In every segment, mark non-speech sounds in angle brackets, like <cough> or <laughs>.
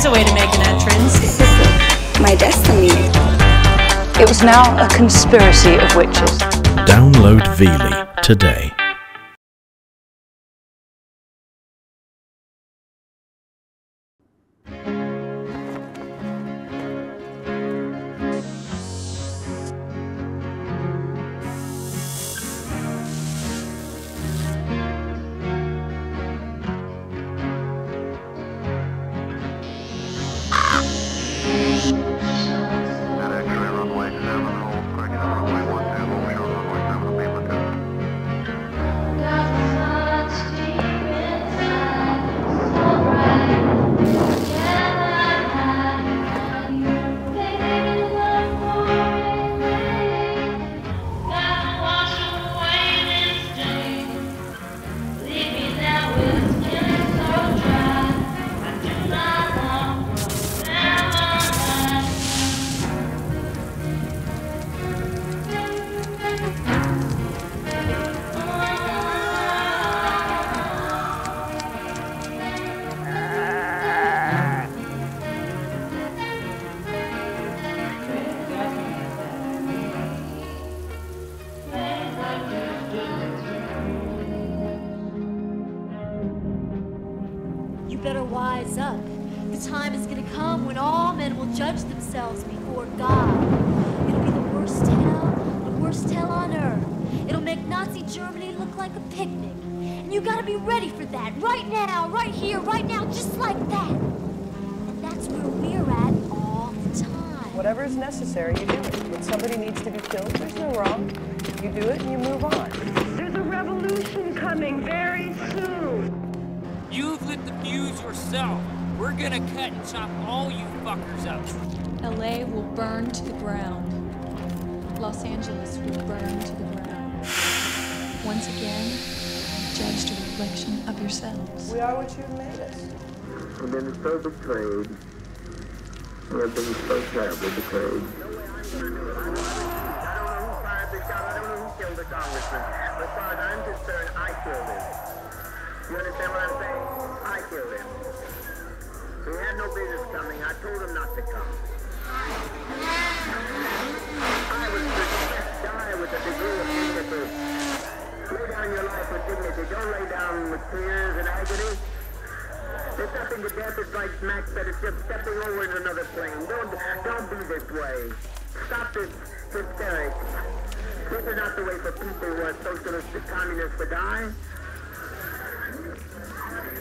There's a way to make an entrance. My destiny. It was now a conspiracy of witches. Download Veely today.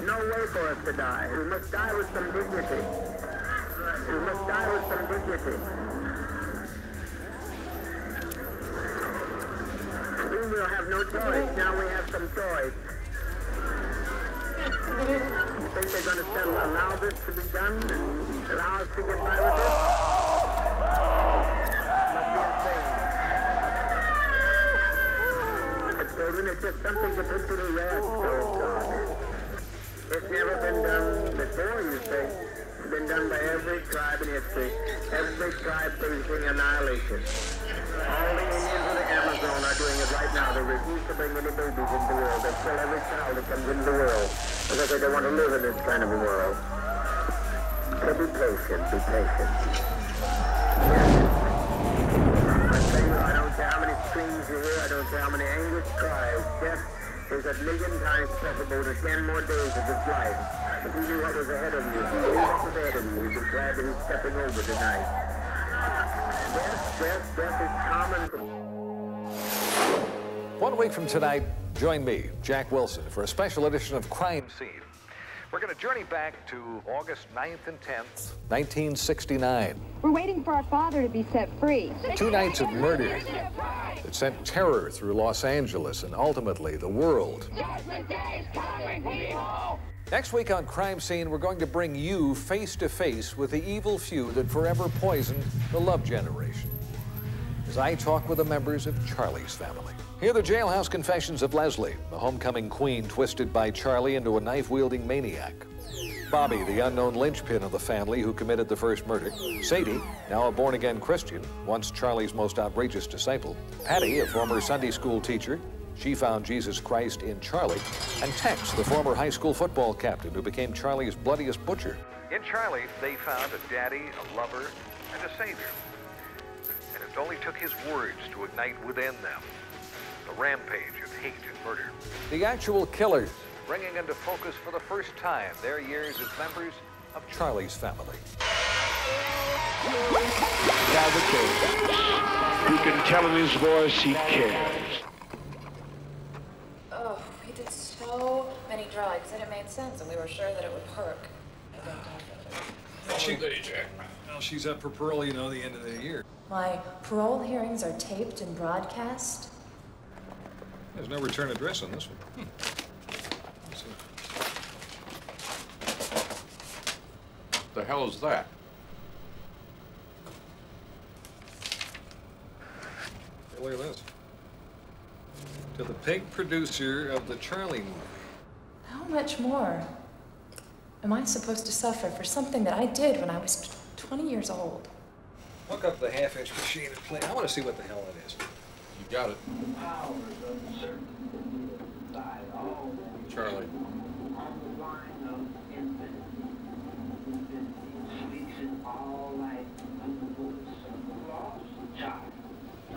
No way for us to die. We must die with some dignity. We must die with some dignity. We will have no choice. Now we have some choice. You think they're going to settle, allow this to be done and allow us to get by with it? It's just something to put to the rest. Oh, God. It's never been done before, you say. It's been done by every tribe in history. Every tribe facing annihilation. All the Indians of the Amazon are doing it right now. They refuse to bring any babies into the world. They kill every child that comes into the world because they don't want to live in this kind of a world. So be patient, be patient. I tell you, I don't care how many screams you hear, I don't care how many anguished cries. Death is a million times preferable to ten more days of this life. If you knew what was ahead of you, if you knew what was ahead of you, you'd be glad that he's stepping over tonight. Death, death, death is common. One week from tonight, join me, Jack Wilson, for a special edition of Crime Scene. We're going to journey back to August 9th and 10th, 1969. We're waiting for our father to be set free. Two nights of murder that sent terror through Los Angeles and ultimately the world. Next week on Crime Scene, we're going to bring you face to face with the evil few that forever poisoned the love generation. As I talk with the members of Charlie's family. Hear the jailhouse confessions of Leslie, the homecoming queen twisted by Charlie into a knife wielding maniac. Bobby, the unknown linchpin of the family who committed the first murder. Sadie, now a born again Christian, once Charlie's most outrageous disciple. Patty, a former Sunday school teacher. She found Jesus Christ in Charlie. And Tex, the former high school football captain who became Charlie's bloodiest butcher. In Charlie, they found a daddy, a lover, and a savior. And it only took his words to ignite within them a rampage of hate and murder. The actual killers bringing into focus for the first time their years as members of Charlie's family. Now the kid. You can tell in his voice he cares. Oh, we did so many drugs that it made sense and we were sure that it would work. She, well, she's up for parole, you know, the end of the year. My parole hearings are taped and broadcast. There's no return address on this one. Hmm. The hell is that? Hey, Look at this. To the pig producer of the Charlie movie. How much more am I supposed to suffer for something that I did when I was 20 years old? Look up the half-inch machine and play. I want to see what the hell it is. You got it. Charlie.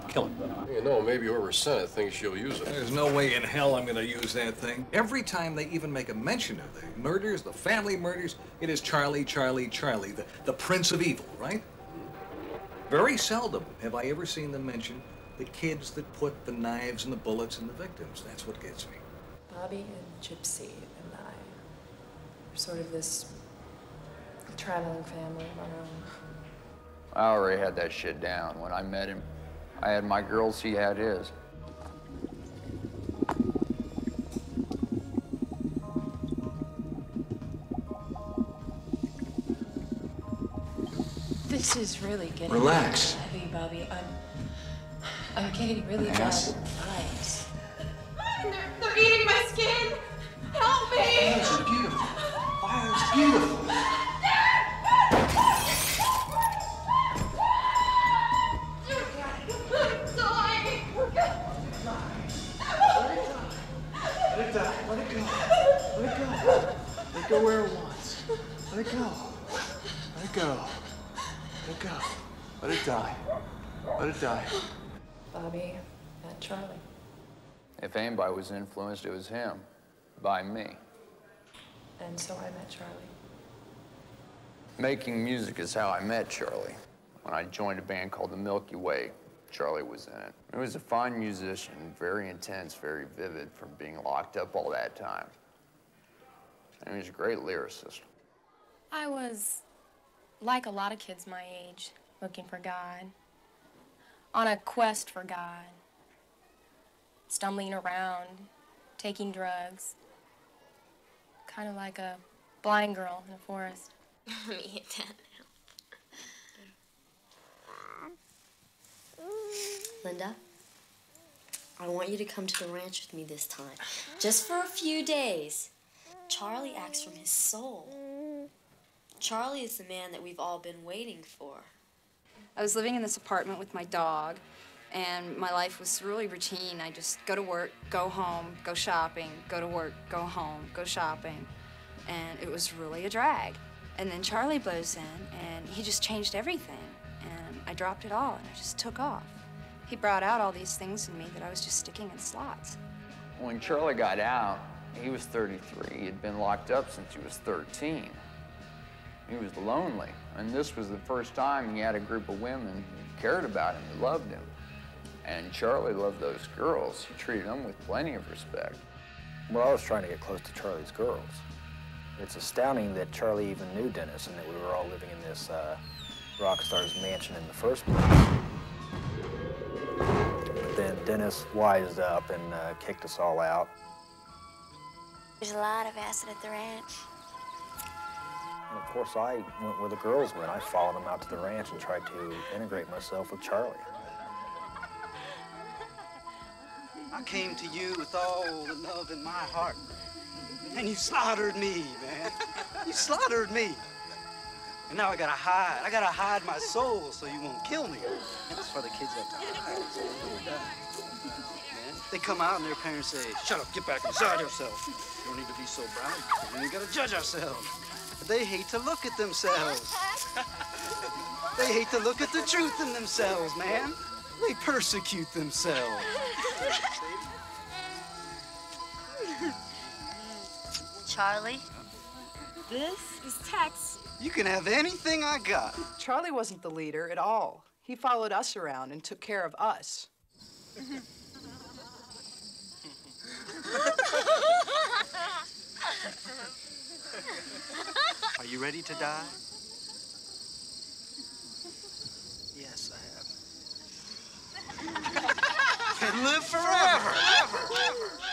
Kill it. You know, maybe whoever sent it thinks you'll use it. There's no way in hell I'm going to use that thing. Every time they even make a mention of the murders, the family murders, it is Charlie, Charlie, Charlie, the, the Prince of Evil, right? Very seldom have I ever seen them mention the kids that put the knives and the bullets in the victims. That's what gets me. Bobby and Gypsy and I are sort of this traveling family of our own. I already had that shit down when I met him. I had my girls, he had his. This is really getting Relax. heavy, Bobby. I'm, I'm getting really bad Ass. vibes. They're, they're eating my skin! Help me! Fires are beautiful. Fire's beautiful. I'm dying! Let it die. Let it go. Let it go. Let it go where it wants. Let it go. Let it go. Let it go. Let it die. Let it die. Bobby met Charlie. If anybody was influenced, it was him. By me. And so I met Charlie. Making music is how I met Charlie. When I joined a band called the Milky Way, Charlie was in it. He was a fine musician, very intense, very vivid from being locked up all that time. And he was a great lyricist. I was like a lot of kids my age, looking for God, on a quest for God, stumbling around, taking drugs, kind of like a blind girl in a forest. <laughs> Me and Dad. Linda, I want you to come to the ranch with me this time. Just for a few days. Charlie acts from his soul. Charlie is the man that we've all been waiting for. I was living in this apartment with my dog, and my life was really routine. I just go to work, go home, go shopping, go to work, go home, go shopping. And it was really a drag. And then Charlie blows in, and he just changed everything. And I dropped it all, and I just took off. He brought out all these things in me that I was just sticking in slots. When Charlie got out, he was 33. He had been locked up since he was 13. He was lonely, and this was the first time he had a group of women who cared about him, who loved him. And Charlie loved those girls. He treated them with plenty of respect. Well, I was trying to get close to Charlie's girls. It's astounding that Charlie even knew Dennis and that we were all living in this uh, rock star's mansion in the first place. But then Dennis wised up and uh, kicked us all out. There's a lot of acid at the ranch. And of course, I went where the girls went. I followed them out to the ranch and tried to integrate myself with Charlie. I came to you with all the love in my heart. And you slaughtered me, man. You slaughtered me. And now I gotta hide. I gotta hide my soul so you won't kill me. That's why the kids have to hide. they. Come out and their parents say, shut up, get back inside yourself. You don't need to be so proud. We gotta judge ourselves. They hate to look at themselves. They hate to look at the truth in themselves, man. They persecute themselves. Charlie, this is Tex. You can have anything I got. Charlie wasn't the leader at all. He followed us around and took care of us. <laughs> Are you ready to die? Yes, I have. and live forever.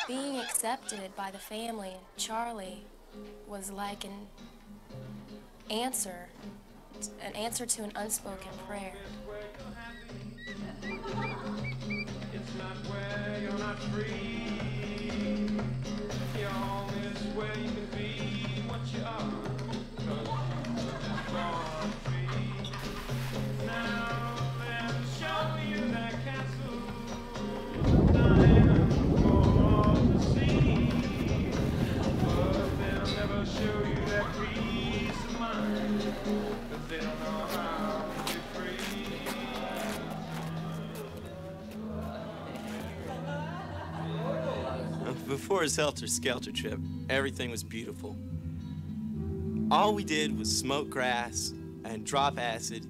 Being accepted by the family, Charlie, was like an answer, an answer to an unspoken prayer. Before his Helter Skelter trip, everything was beautiful. All we did was smoke grass and drop acid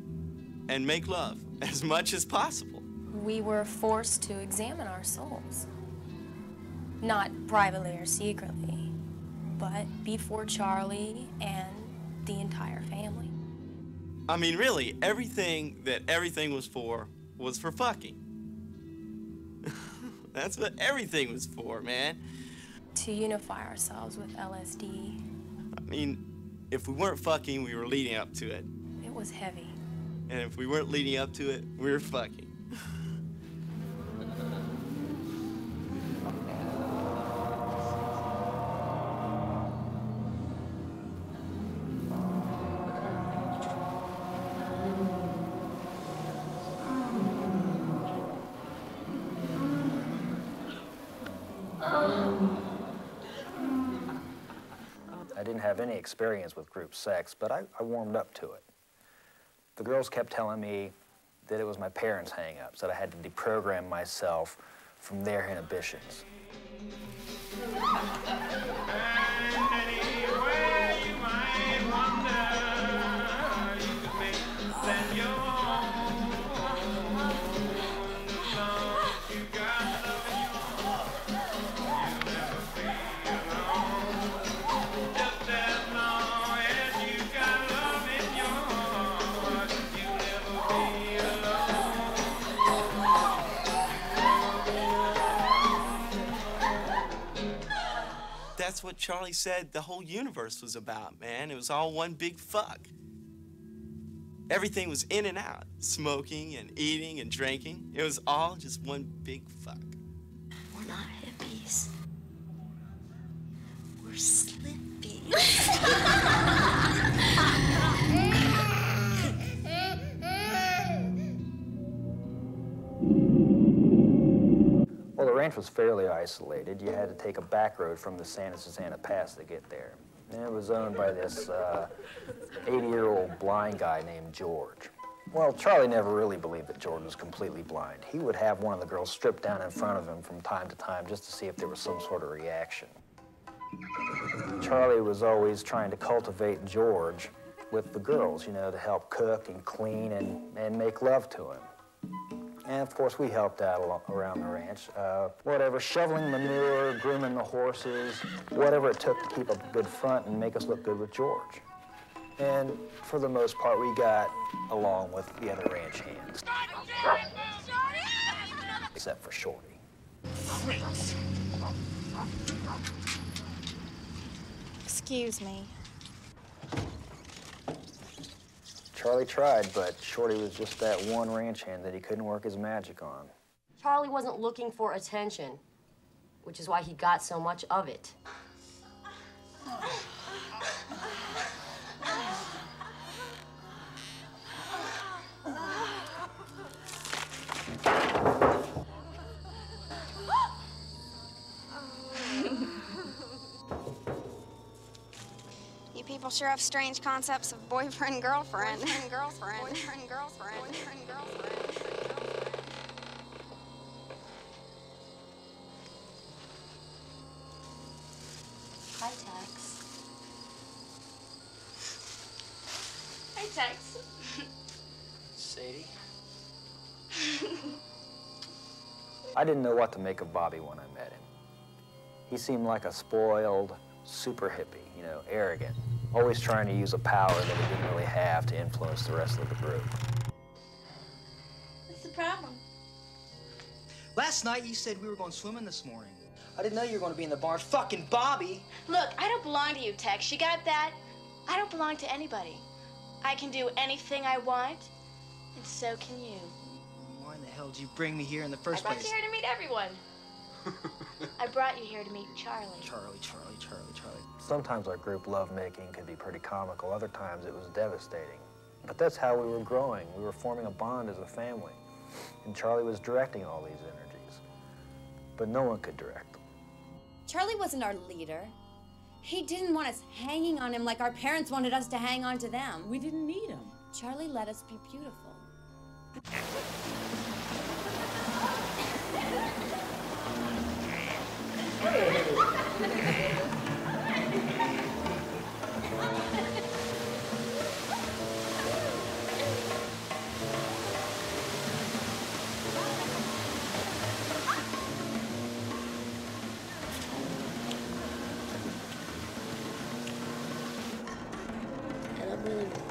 and make love <laughs> as much as possible. We were forced to examine our souls. Not privately or secretly, but before Charlie and the entire family. I mean, really, everything that everything was for was for fucking. <laughs> That's what everything was for, man. To unify ourselves with LSD, I mean, if we weren't fucking, we were leading up to it. it was heavy. And if we weren't leading up to it, we were fucking. <laughs> experience with group sex, but I, I warmed up to it. The girls kept telling me that it was my parents' hang-ups, that I had to deprogram myself from their inhibitions. Charlie said the whole universe was about, man. It was all one big fuck. Everything was in and out smoking and eating and drinking. It was all just one big fuck. We're not hippies. We're slippies. <laughs> Well, the ranch was fairly isolated. You had to take a back road from the Santa Susana Pass to get there. And it was owned by this uh, 80-year-old blind guy named George. Well, Charlie never really believed that George was completely blind. He would have one of the girls stripped down in front of him from time to time just to see if there was some sort of reaction. Charlie was always trying to cultivate George with the girls, you know, to help cook and clean and, and make love to him. And of course, we helped out around the ranch. Uh, whatever, shoveling manure, grooming the horses, whatever it took to keep a good front and make us look good with George. And for the most part, we got along with the other ranch hands. Except for Shorty. Excuse me. Charlie tried, but Shorty was just that one ranch hand that he couldn't work his magic on. Charlie wasn't looking for attention, which is why he got so much of it. People people sure have strange concepts of boyfriend, girlfriend. Boyfriend, girlfriend. Boyfriend, girlfriend. Boyfriend, girlfriend. Hi, Tex. Hey, Tex. Sadie? <laughs> I didn't know what to make of Bobby when I met him. He seemed like a spoiled super hippie, you know, arrogant, always trying to use a power that he didn't really have to influence the rest of the group. What's the problem? Last night you said we were going swimming this morning. I didn't know you were going to be in the barn. Fucking Bobby! Look, I don't belong to you, Tex. You got that? I don't belong to anybody. I can do anything I want, and so can you. Why in the hell did you bring me here in the first I first brought place? you here to meet everyone. <laughs> I brought you here to meet Charlie. Charlie, Charlie, Charlie, Charlie. Sometimes our group lovemaking could be pretty comical, other times it was devastating. But that's how we were growing. We were forming a bond as a family. And Charlie was directing all these energies. But no one could direct them. Charlie wasn't our leader. He didn't want us hanging on him like our parents wanted us to hang on to them. We didn't need him. Charlie let us be beautiful.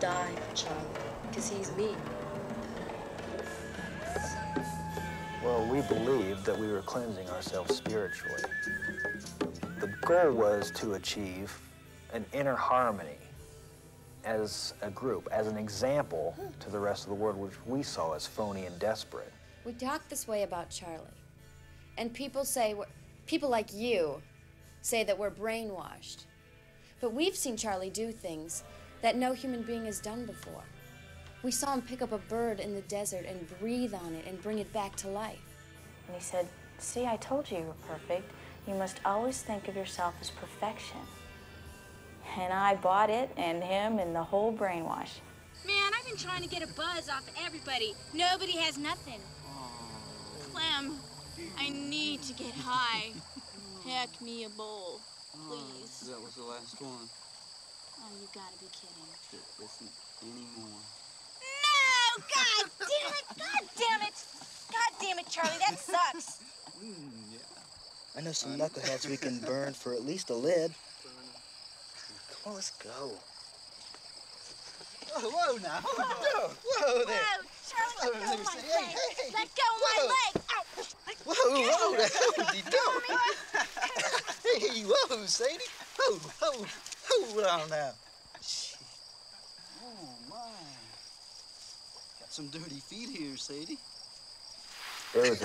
Die for Charlie, because he's me. Well, we believed that we were cleansing ourselves spiritually. The goal was to achieve an inner harmony as a group, as an example to the rest of the world, which we saw as phony and desperate. We talk this way about Charlie. And people say, people like you say that we're brainwashed. But we've seen Charlie do things that no human being has done before. We saw him pick up a bird in the desert and breathe on it and bring it back to life. And he said, See, I told you you were perfect. You must always think of yourself as perfection. And I bought it and him and the whole brainwash. Man, I've been trying to get a buzz off everybody. Nobody has nothing. Clem, I need to get high. Heck me a bowl, please. Oh, that was the last one. Oh, you gotta be kidding. Shit, listen anymore. No! God damn it! God damn it! God damn it, Charlie, that sucks. Mm. I know some knuckleheads we can burn for at least a lid. Come on, let's go. Oh, whoa now. Whoa, whoa there. Whoa, Charlie, let go of my. Hey, leg. hey, hey. Let go of my leg. Ow. Whoa, whoa, the hell did you do? Hey, whoa, Sadie. Whoa, whoa, hold on now. Oh, my. Got some dirty feet here, Sadie. There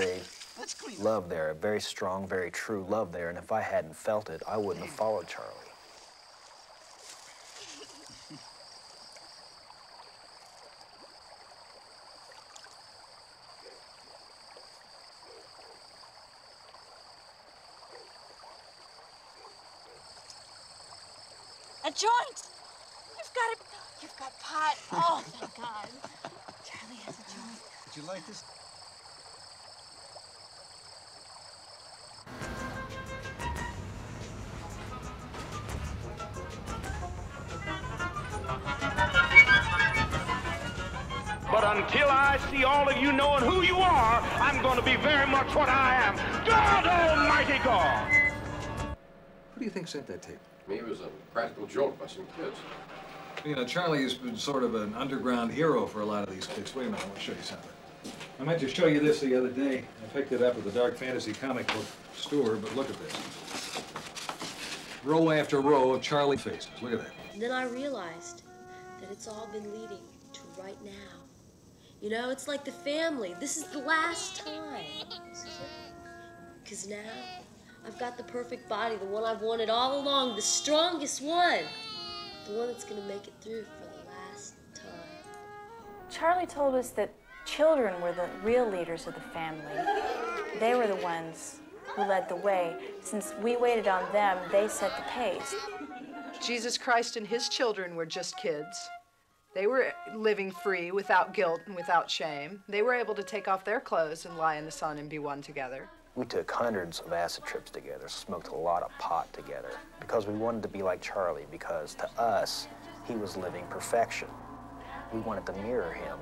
was a Let's clean up. love there, a very strong, very true love there, and if I hadn't felt it, I wouldn't have followed Charlie. A joint. You've got it. You've got pot. Oh, thank God. Charlie has a joint. Did you like this? Until I see all of you knowing who you are, I'm going to be very much what I am. God Almighty God! Who do you think sent that tape? Maybe it was a practical joke by some kids. You know, Charlie's been sort of an underground hero for a lot of these kids. Wait a minute, I want to show you something. I meant to show you this the other day. I picked it up at the Dark Fantasy comic book store, but look at this. Row after row of Charlie faces. Look at that. And then I realized that it's all been leading to right now. You know, it's like the family. This is the last time. Because now I've got the perfect body, the one I've wanted all along, the strongest one. The one that's going to make it through for the last time. Charlie told us that children were the real leaders of the family. They were the ones who led the way. Since we waited on them, they set the pace. Jesus Christ and his children were just kids. They were living free without guilt and without shame. They were able to take off their clothes and lie in the sun and be one together. We took hundreds of acid trips together, smoked a lot of pot together, because we wanted to be like Charlie, because to us, he was living perfection. We wanted to mirror him.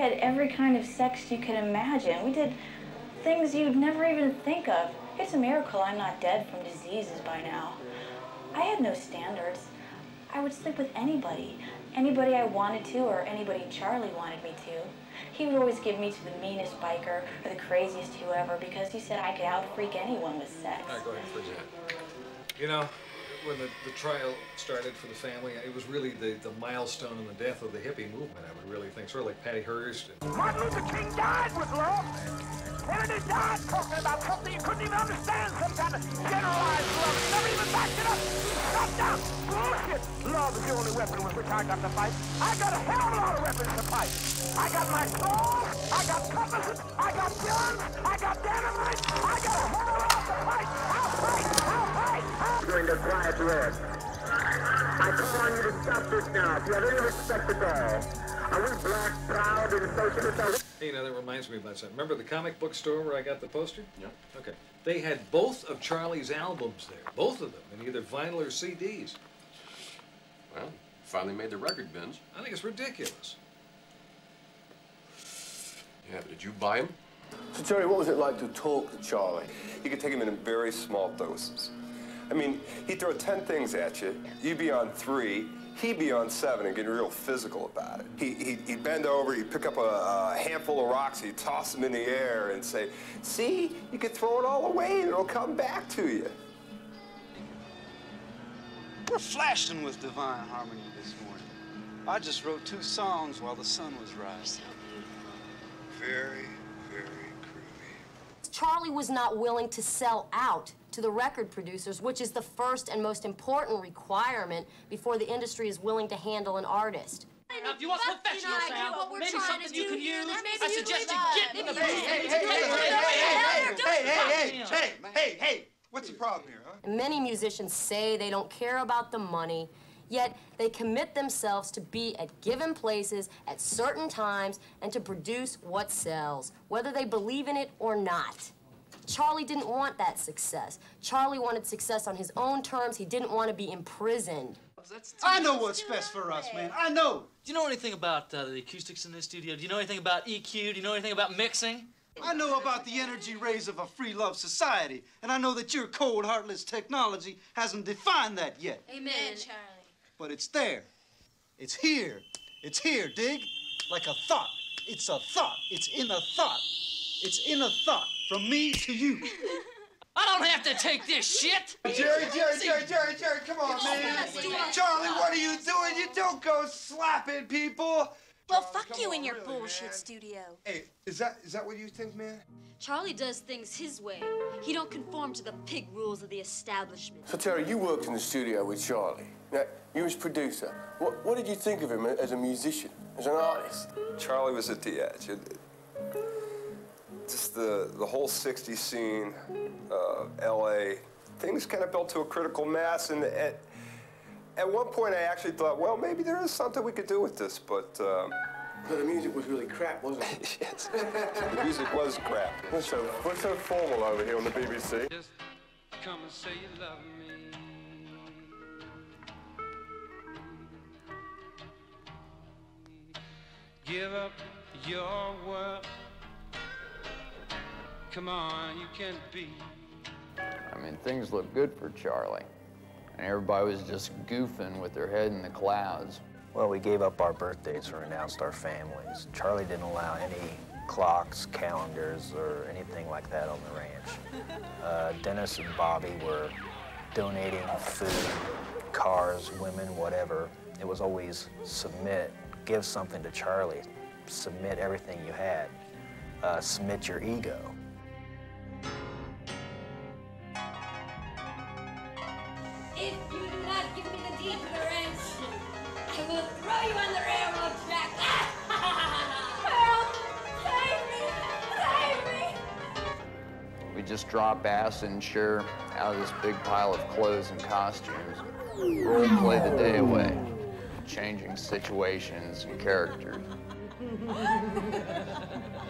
Had every kind of sex you could imagine. We did things you'd never even think of. It's a miracle I'm not dead from diseases by now. I had no standards. I would sleep with anybody. Anybody I wanted to or anybody Charlie wanted me to. He would always give me to the meanest biker or the craziest whoever because he said I could out-freak anyone with sex. All right, go ahead, that. You know, when the, the trial started for the family, it was really the, the milestone in the death of the hippie movement, I would really think. Sort of like Patty Hearst. Martin Luther King died with love. Kennedy died talking about something you couldn't even understand, some kind of generalized love. Never even backed it up. Shut down. Bullshit. Love is the only weapon with which I got to fight. I got a hell of a lot of weapons to fight. I got my soul. I got compasses. I got guns. I got dynamite. I got a hell fight. I'll During the quiet red. I call on you to stop this now. If you have any respect at all, are we black, proud, and socialist? Are we- Hey, you know, that reminds me about something. Remember the comic book store where I got the poster? Yeah. Okay. They had both of Charlie's albums there, both of them, in either vinyl or CDs. Well, finally made the record bins. I think it's ridiculous. Yeah, but did you buy them? So, Jerry, what was it like to talk to Charlie? You could take him in very small doses. I mean, he'd throw 10 things at you, you'd be on three, he'd be on seven and get real physical about it. He, he, he'd bend over, he'd pick up a, a handful of rocks, he'd toss them in the air and say, see, you can throw it all away and it'll come back to you. We're flashing with divine harmony this morning. I just wrote two songs while the sun was rising. Very, very creepy. Charlie was not willing to sell out to the record producers, which is the first and most important requirement before the industry is willing to handle an artist. Now, if you want professional sound, maybe something you can use, I suggest you get in the booth. Hey, hey, hey, hey, hey, hey, hey, hey, hey, hey, what's the problem here, huh? Many musicians say they don't care about the money, yet they commit themselves to be at given places at certain times and to produce what sells, whether they believe in it or not. Charlie didn't want that success. Charlie wanted success on his own terms. He didn't want to be imprisoned. I know what's best for us, man. I know. Do you know anything about uh, the acoustics in this studio? Do you know anything about EQ? Do you know anything about mixing? I know about the energy rays of a free love society, and I know that your cold, heartless technology hasn't defined that yet. Amen, Charlie. But it's there. It's here. It's here, dig? Like a thought. It's a thought. It's in a thought. It's in a thought. From me to you. I don't have to take this shit. Jerry, Jerry, Jerry, Jerry, Jerry, come on, man. Charlie, what are you doing? You don't go slapping people. Well, fuck you in your bullshit studio. Hey, is that is that what you think, man? Charlie does things his way. He don't conform to the pig rules of the establishment. So, Terry, you worked in the studio with Charlie. Now, you was producer. What, what did you think of him as a musician, as an artist? Charlie was at the edge. It- just the the whole '60s scene, uh, L.A. Things kind of built to a critical mass, and at, at one point I actually thought, well, maybe there is something we could do with this, but. Um, But the music was really crap, wasn't it? <laughs> yes. The music was crap. What's so, what's so formal over here on the BBC? Just come and say you love me. Give up your world. Come on, you can't be. I mean, things looked good for Charlie. And everybody was just goofing with their head in the clouds. Well, we gave up our birthdays and renounced our families. Charlie didn't allow any clocks, calendars, or anything like that on the ranch. <laughs> Uh, Dennis and Bobby were donating food, cars, women, whatever. It was always submit, give something to Charlie, submit everything you had, uh, submit your ego. <laughs> We just drop acid and share out of this big pile of clothes and costumes. Role play the day away, changing situations and characters. <laughs>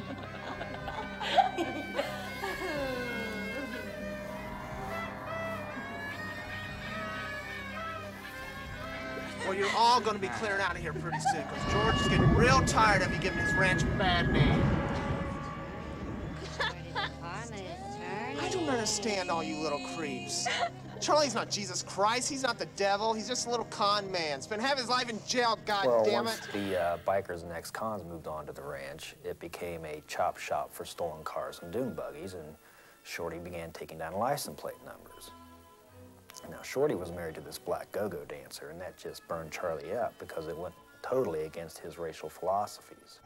Well, you're all gonna be clearing out of here pretty soon, because George is getting real tired of you giving his ranch a bad name. I don't understand all you little creeps. Charlie's not Jesus Christ. He's not the devil. He's just a little con man. Spent half his life in jail, God well, damn once it. the uh, bikers and ex-cons moved on to the ranch, it became a chop shop for stolen cars and dune buggies, and Shorty began taking down license plate numbers. Now, Shorty was married to this black go-go dancer, and that just burned Charlie up because it went totally against his racial philosophies.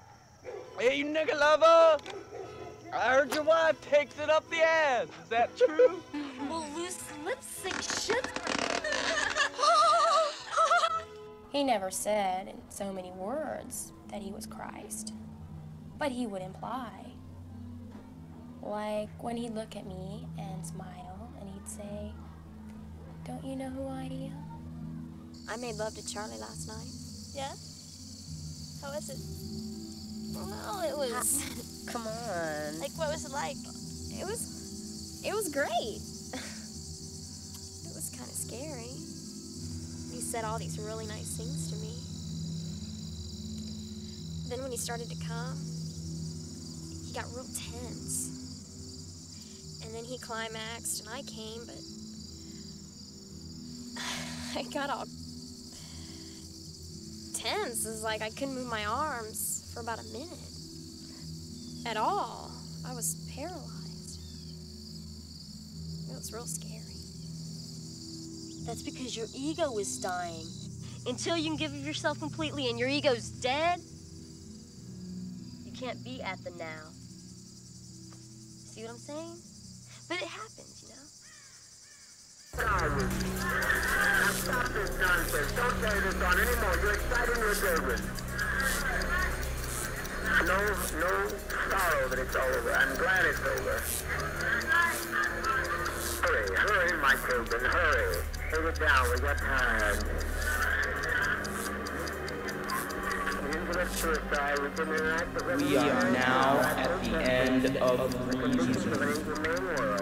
Hey, you nigga lover! I heard your wife takes it up the ass. Is that true? <laughs> Well, loose lips sink shit. <laughs> He never said in so many words that he was Christ, but he would imply. Like when he'd look at me and smile and he'd say, Don't you know who I am? I made love to Charlie last night. Yeah? How was it? Well, it was. <laughs> Come on. Like, what was it like? It was. It was great. <laughs> It was kind of scary. He said all these really nice things to me. Then when he started to come, he got real tense. And then he climaxed, and I came, but <laughs> I got all tense. It's like I couldn't move my arms for about a minute. At all. I was paralyzed. It was real scary. That's because your ego is dying. Until you can give of yourself completely and your ego's dead, you can't be at the now. See what I'm saying? But it happens, you know? Stop this nonsense. Don't carry this on anymore. You're exciting your children. No, no sorrow that it's over. I'm glad it's over. Hurry, hurry, my children, hurry. Take it down. We got time. We are now at the end of reason.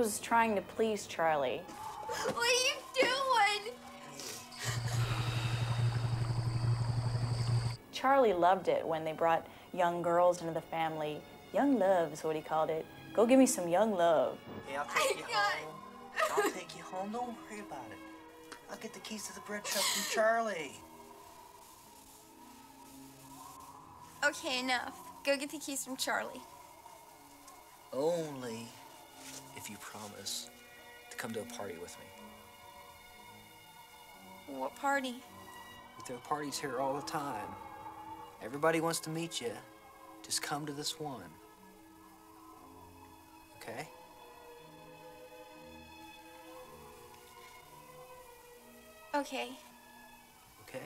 Was trying to please Charlie. What are you doing? Charlie loved it when they brought young girls into the family. Young love is what he called it. Go give me some young love. Hey, I'll take you home. I'll take you home. Don't worry about it. I'll get the keys to the bread shop from Charlie. Okay, enough. Go get the keys from Charlie. Only if you promise to come to a party with me. What party? We throw parties here all the time. Everybody wants to meet you. Just come to this one. Okay? Okay. Okay?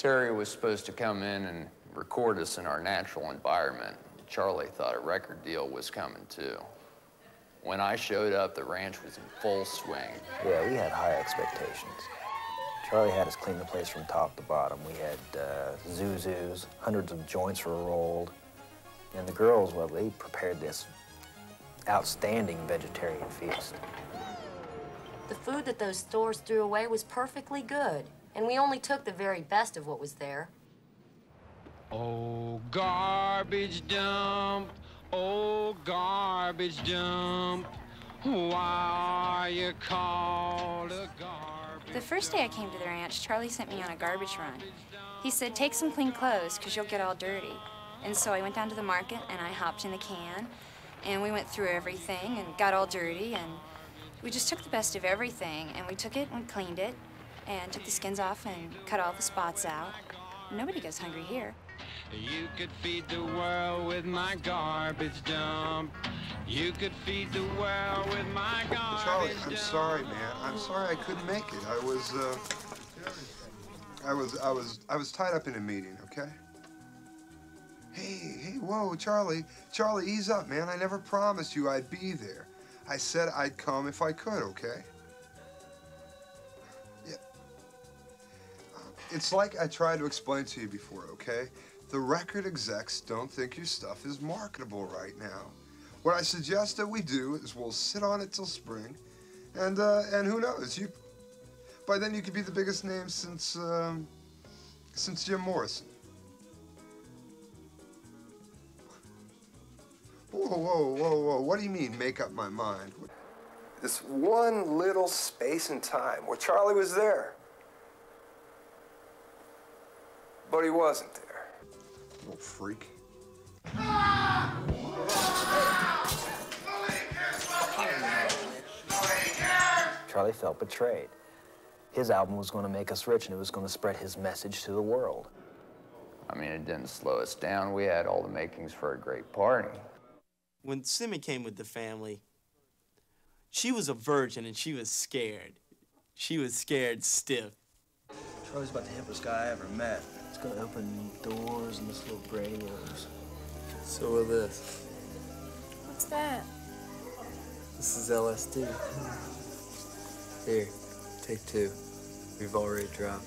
Terry was supposed to come in and record us in our natural environment. Charlie thought a record deal was coming too. When I showed up, the ranch was in full swing. Yeah, we had high expectations. Charlie had us clean the place from top to bottom. We had uh, zuzus, hundreds of joints were rolled. And the girls, well, they prepared this outstanding vegetarian feast. The food that those stores threw away was perfectly good, and we only took the very best of what was there. Oh, garbage dump. Oh, garbage dump. Why are you called a garbage The first day I came to the ranch, Charlie sent me on a garbage run. He said, take some clean clothes, because you'll get all dirty. And so I went down to the market, and I hopped in the can, and we went through everything and got all dirty, and we just took the best of everything, and we took it and cleaned it, and took the skins off and cut all the spots out. Nobody goes hungry here. You could feed the world with my garbage dump. You could feed the world with my garbage dump. Charlie, I'm sorry, man. I'm sorry I couldn't make it. I was, uh, I was, I was, I was tied up in a meeting. Okay. Hey, hey, whoa, Charlie, Charlie, ease up, man. I never promised you I'd be there. I said I'd come if I could. Okay. It's like I tried to explain to you before. Okay. The record execs don't think your stuff is marketable right now. What I suggest that we do is we'll sit on it till spring, and uh, and who knows, you by then you could be the biggest name since um, since Jim Morrison. Whoa, whoa, whoa, whoa! What do you mean, make up my mind? This one little space and time where Charlie was there, but he wasn't there. Little freak. Charlie felt betrayed. His album was going to make us rich and it was going to spread his message to the world. I mean, it didn't slow us down. We had all the makings for a great party. When Simi came with the family, she was a virgin and she was scared. She was scared stiff. Charlie's about the hippest guy I ever met. It's gonna open doors and this little radios. So will this. What's that? This is LSD. Here, take two. We've already dropped.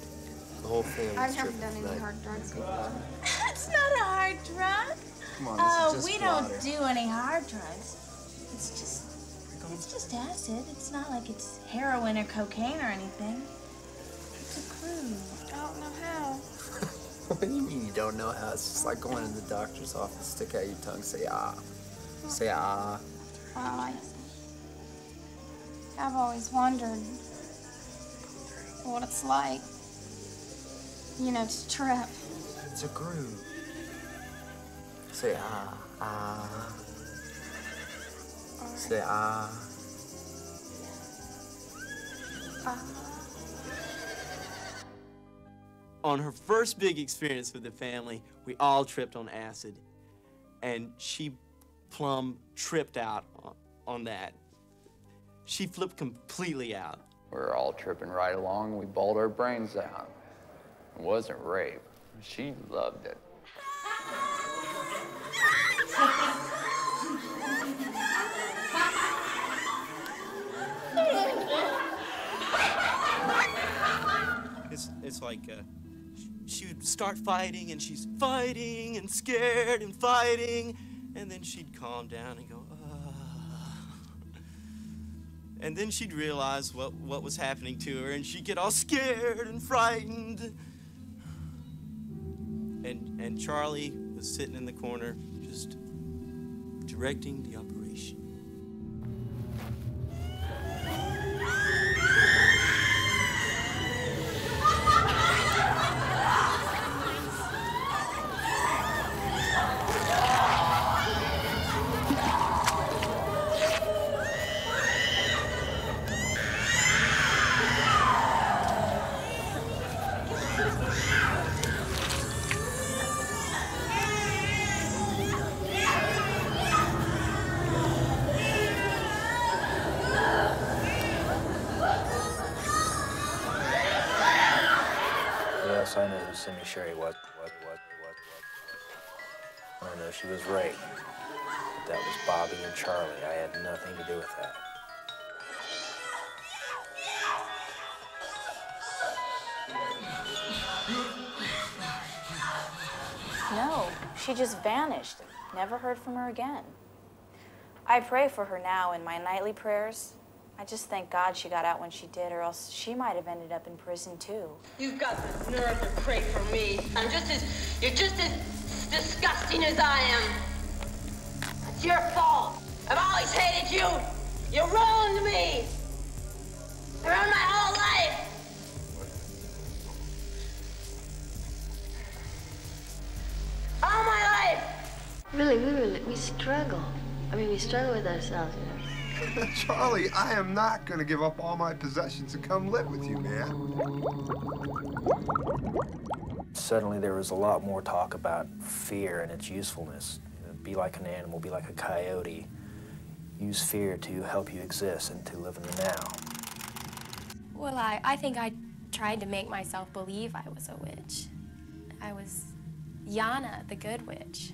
The whole family. I haven't tripping done any hard drugs before. <laughs> It's not a hard drug. Come on, this oh, is just we water. don't do any hard drugs. It's just, it's just acid. It's not like it's heroin or cocaine or anything. It's a clue. I don't know how. <laughs> what do you mean you don't know how? It's just like going in the doctor's office, stick out your tongue, say ah. Say ah. I, I've always wondered what it's like, you know, to trip. It's a groove. Say ah, ah. Say ah. ah. On her first big experience with the family, we all tripped on acid. And she plumb tripped out on, on that. She flipped completely out. We were all tripping right along. We bawled our brains out. It wasn't rape. She loved it. <laughs> It's, it's like uh, sh- she would start fighting and she's fighting and scared and fighting. And then she'd calm down and go. And then she'd realize what, what was happening to her and she'd get all scared and frightened. And, and Charlie was sitting in the corner just directing the operation. She was raped. But that was Bobby and Charlie. I had nothing to do with that. No, she just vanished. Never heard from her again. I pray for her now in my nightly prayers. I just thank God she got out when she did, or else she might have ended up in prison too. You've got the nerve to pray for me. I'm just as you're just as disgusting as I am. It's your fault. I've always hated you. You ruined me. You ruined my whole life. All my life. Really, we really we struggle. I mean, we struggle with ourselves. You know? <laughs> Charlie, I am not going to give up all my possessions to come live with you, man. Suddenly, there was a lot more talk about fear and its usefulness. Be like an animal, be like a coyote. Use fear to help you exist and to live in the now. Well, I, I think I tried to make myself believe I was a witch. I was Yana, the good witch.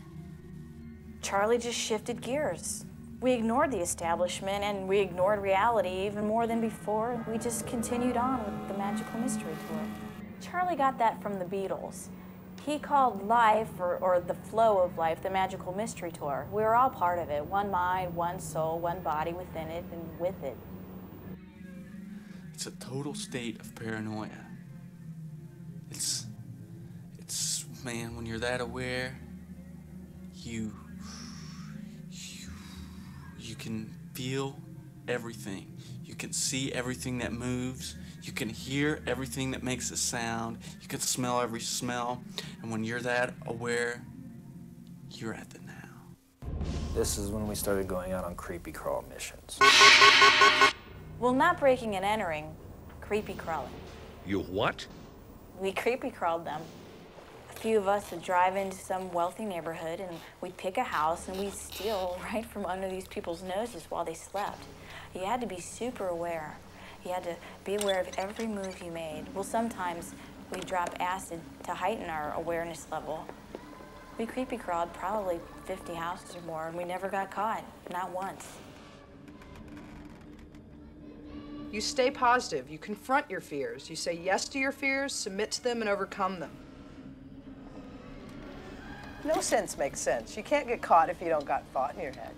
Charlie just shifted gears. We ignored the establishment and we ignored reality even more than before. We just continued on with the Magical Mystery Tour. Charlie got that from the Beatles. He called life, or, or the flow of life, the Magical Mystery Tour. We were all part of it one mind, one soul, one body within it and with it. It's a total state of paranoia. It's, it's, man, when you're that aware, you, you, you can feel everything. You can see everything that moves. You can hear everything that makes a sound. You can smell every smell. And when you're that aware, you're at the now. This is when we started going out on creepy crawl missions. Well, not breaking and entering, creepy crawling. You what? We creepy crawled them. A few of us would drive into some wealthy neighborhood and we'd pick a house and we'd steal <laughs> right from under these people's noses while they slept. You had to be super aware. You had to be aware of every move you made. Well, sometimes we'd drop acid to heighten our awareness level. We creepy crawled probably 50 houses or more and we never got caught, not once. You stay positive. You confront your fears. You say yes to your fears, submit to them, and overcome them. No sense makes sense. You can't get caught if you don't got thought in your head.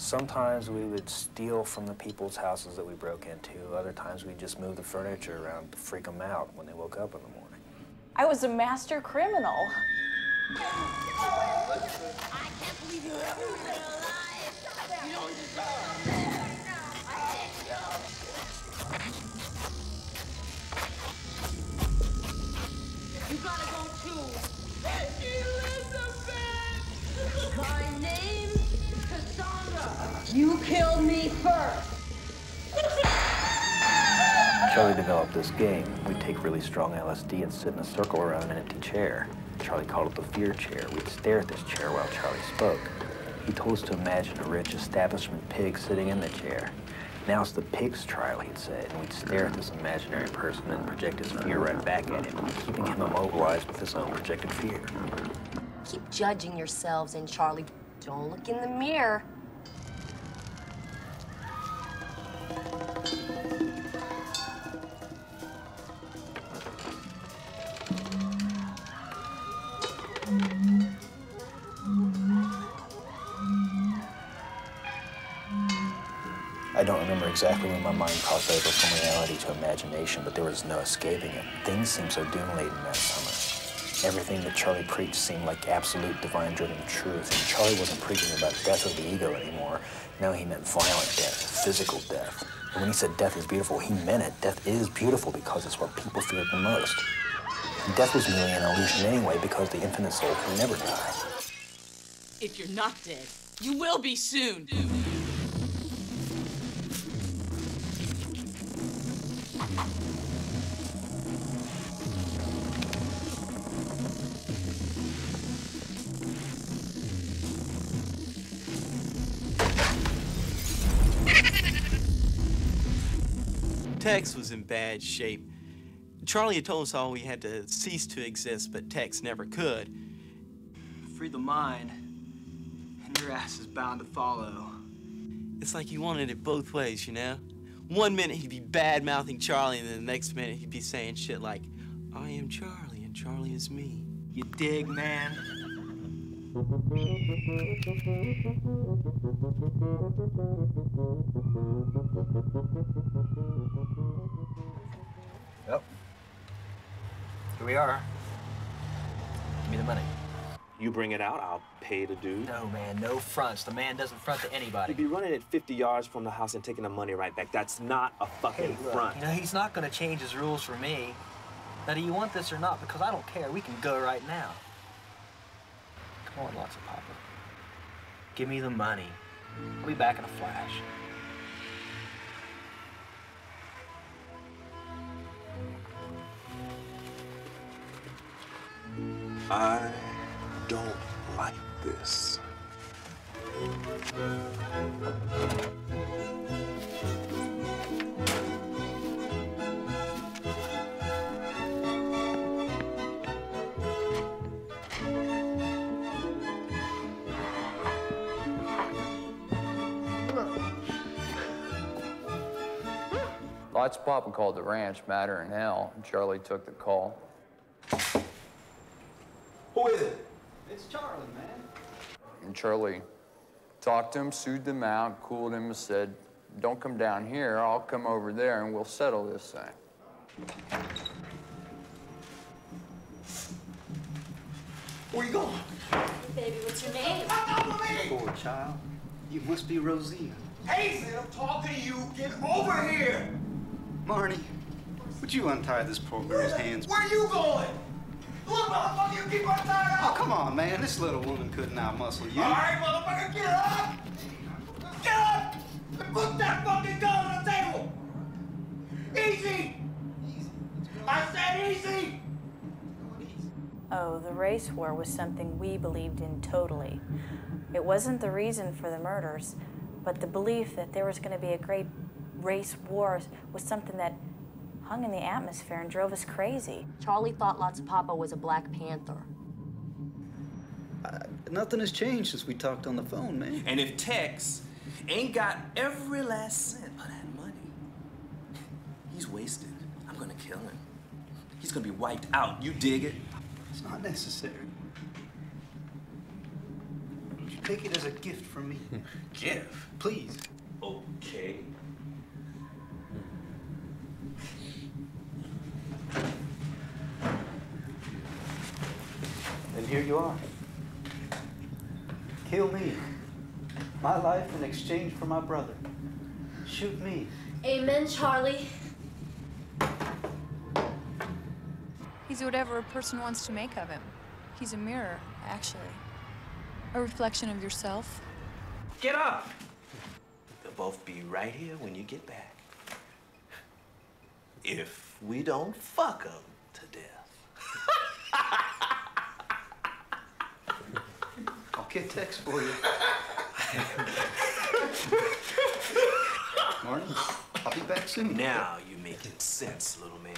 Sometimes we would steal from the people's houses that we broke into. Other times we'd just move the furniture around to freak them out when they woke up in the morning. I was a master criminal. You This game. We'd take really strong LSD and sit in a circle around an empty chair. Charlie called it the fear chair. We'd stare at this chair while Charlie spoke. He told us to imagine a rich establishment pig sitting in the chair. Now it's the pig's trial, he'd say, and we'd stare at this imaginary person and project his fear right back at him, keeping him immobilized with his own projected fear. Keep judging yourselves and Charlie. Don't look in the mirror. Exactly when my mind crossed over from reality to imagination, but there was no escaping it. Things seemed so doom-laden that summer. Everything that Charlie preached seemed like absolute divine-driven truth, and Charlie wasn't preaching about death of the ego anymore. No, he meant violent death, physical death. And when he said death is beautiful, he meant it. Death is beautiful because it's what people fear the most. And death was merely an illusion anyway because the infinite soul can never die. If you're not dead, you will be soon. Bad shape. Charlie had told us all we had to cease to exist, but Tex never could. Free the mind, and your ass is bound to follow. It's like he wanted it both ways, you know? One minute he'd be bad mouthing Charlie, and then the next minute he'd be saying shit like, I am Charlie, and Charlie is me. You dig, man? <laughs> Yep. Here we are. Give me the money. You bring it out, I'll pay the dude. No, man, no fronts. The man doesn't front to anybody. You'd be running it 50 yards from the house and taking the money right back. That's not a fucking Hey, look, front. You know, he's not gonna change his rules for me. Now, do you want this or not? Because I don't care. We can go right now. Come on, Lotsapoppa. Give me the money. I'll be back in a flash. I don't like this. Lots Papa called the ranch matter in hell, Charlie took the call. Who is it? It's Charlie, man. And Charlie talked to him, soothed him out, cooled him, and said, Don't come down here, I'll come over there and we'll settle this thing. Where you going? Baby, what's your name? Poor child. You must be Rosina. Hey, I'm talking to you. Get over here. Marnie, would you untie this poor girl's hands? Where are you going? Look, motherfucker, you keep untying Oh, come on, man. This little woman couldn't outmuscle you. All right, motherfucker, get up. Get up and put that fucking gun on the table. Easy. Easy. I said easy. Oh, the race war was something we believed in totally. It wasn't the reason for the murders, but the belief that there was going to be a great race war was something that hung in the atmosphere and drove us crazy. Charlie thought Lotsapoppa was a Black Panther. Uh, nothing has changed since we talked on the phone, man. And if Tex ain't got every last cent of that money, he's wasted. I'm gonna kill him. He's gonna be wiped out. You dig it? It's not necessary. Would you take it as a gift from me? <laughs> Gift? Please. Okay. And here you are. Kill me. My life in exchange for my brother. Shoot me. Amen, Charlie. He's whatever a person wants to make of him. He's a mirror, actually. A reflection of yourself. Get up! They'll both be right here when you get back. If we don't fuck them to death. I'll get Tex for you. Martin, I'll be back soon. Now you're making sense, little man.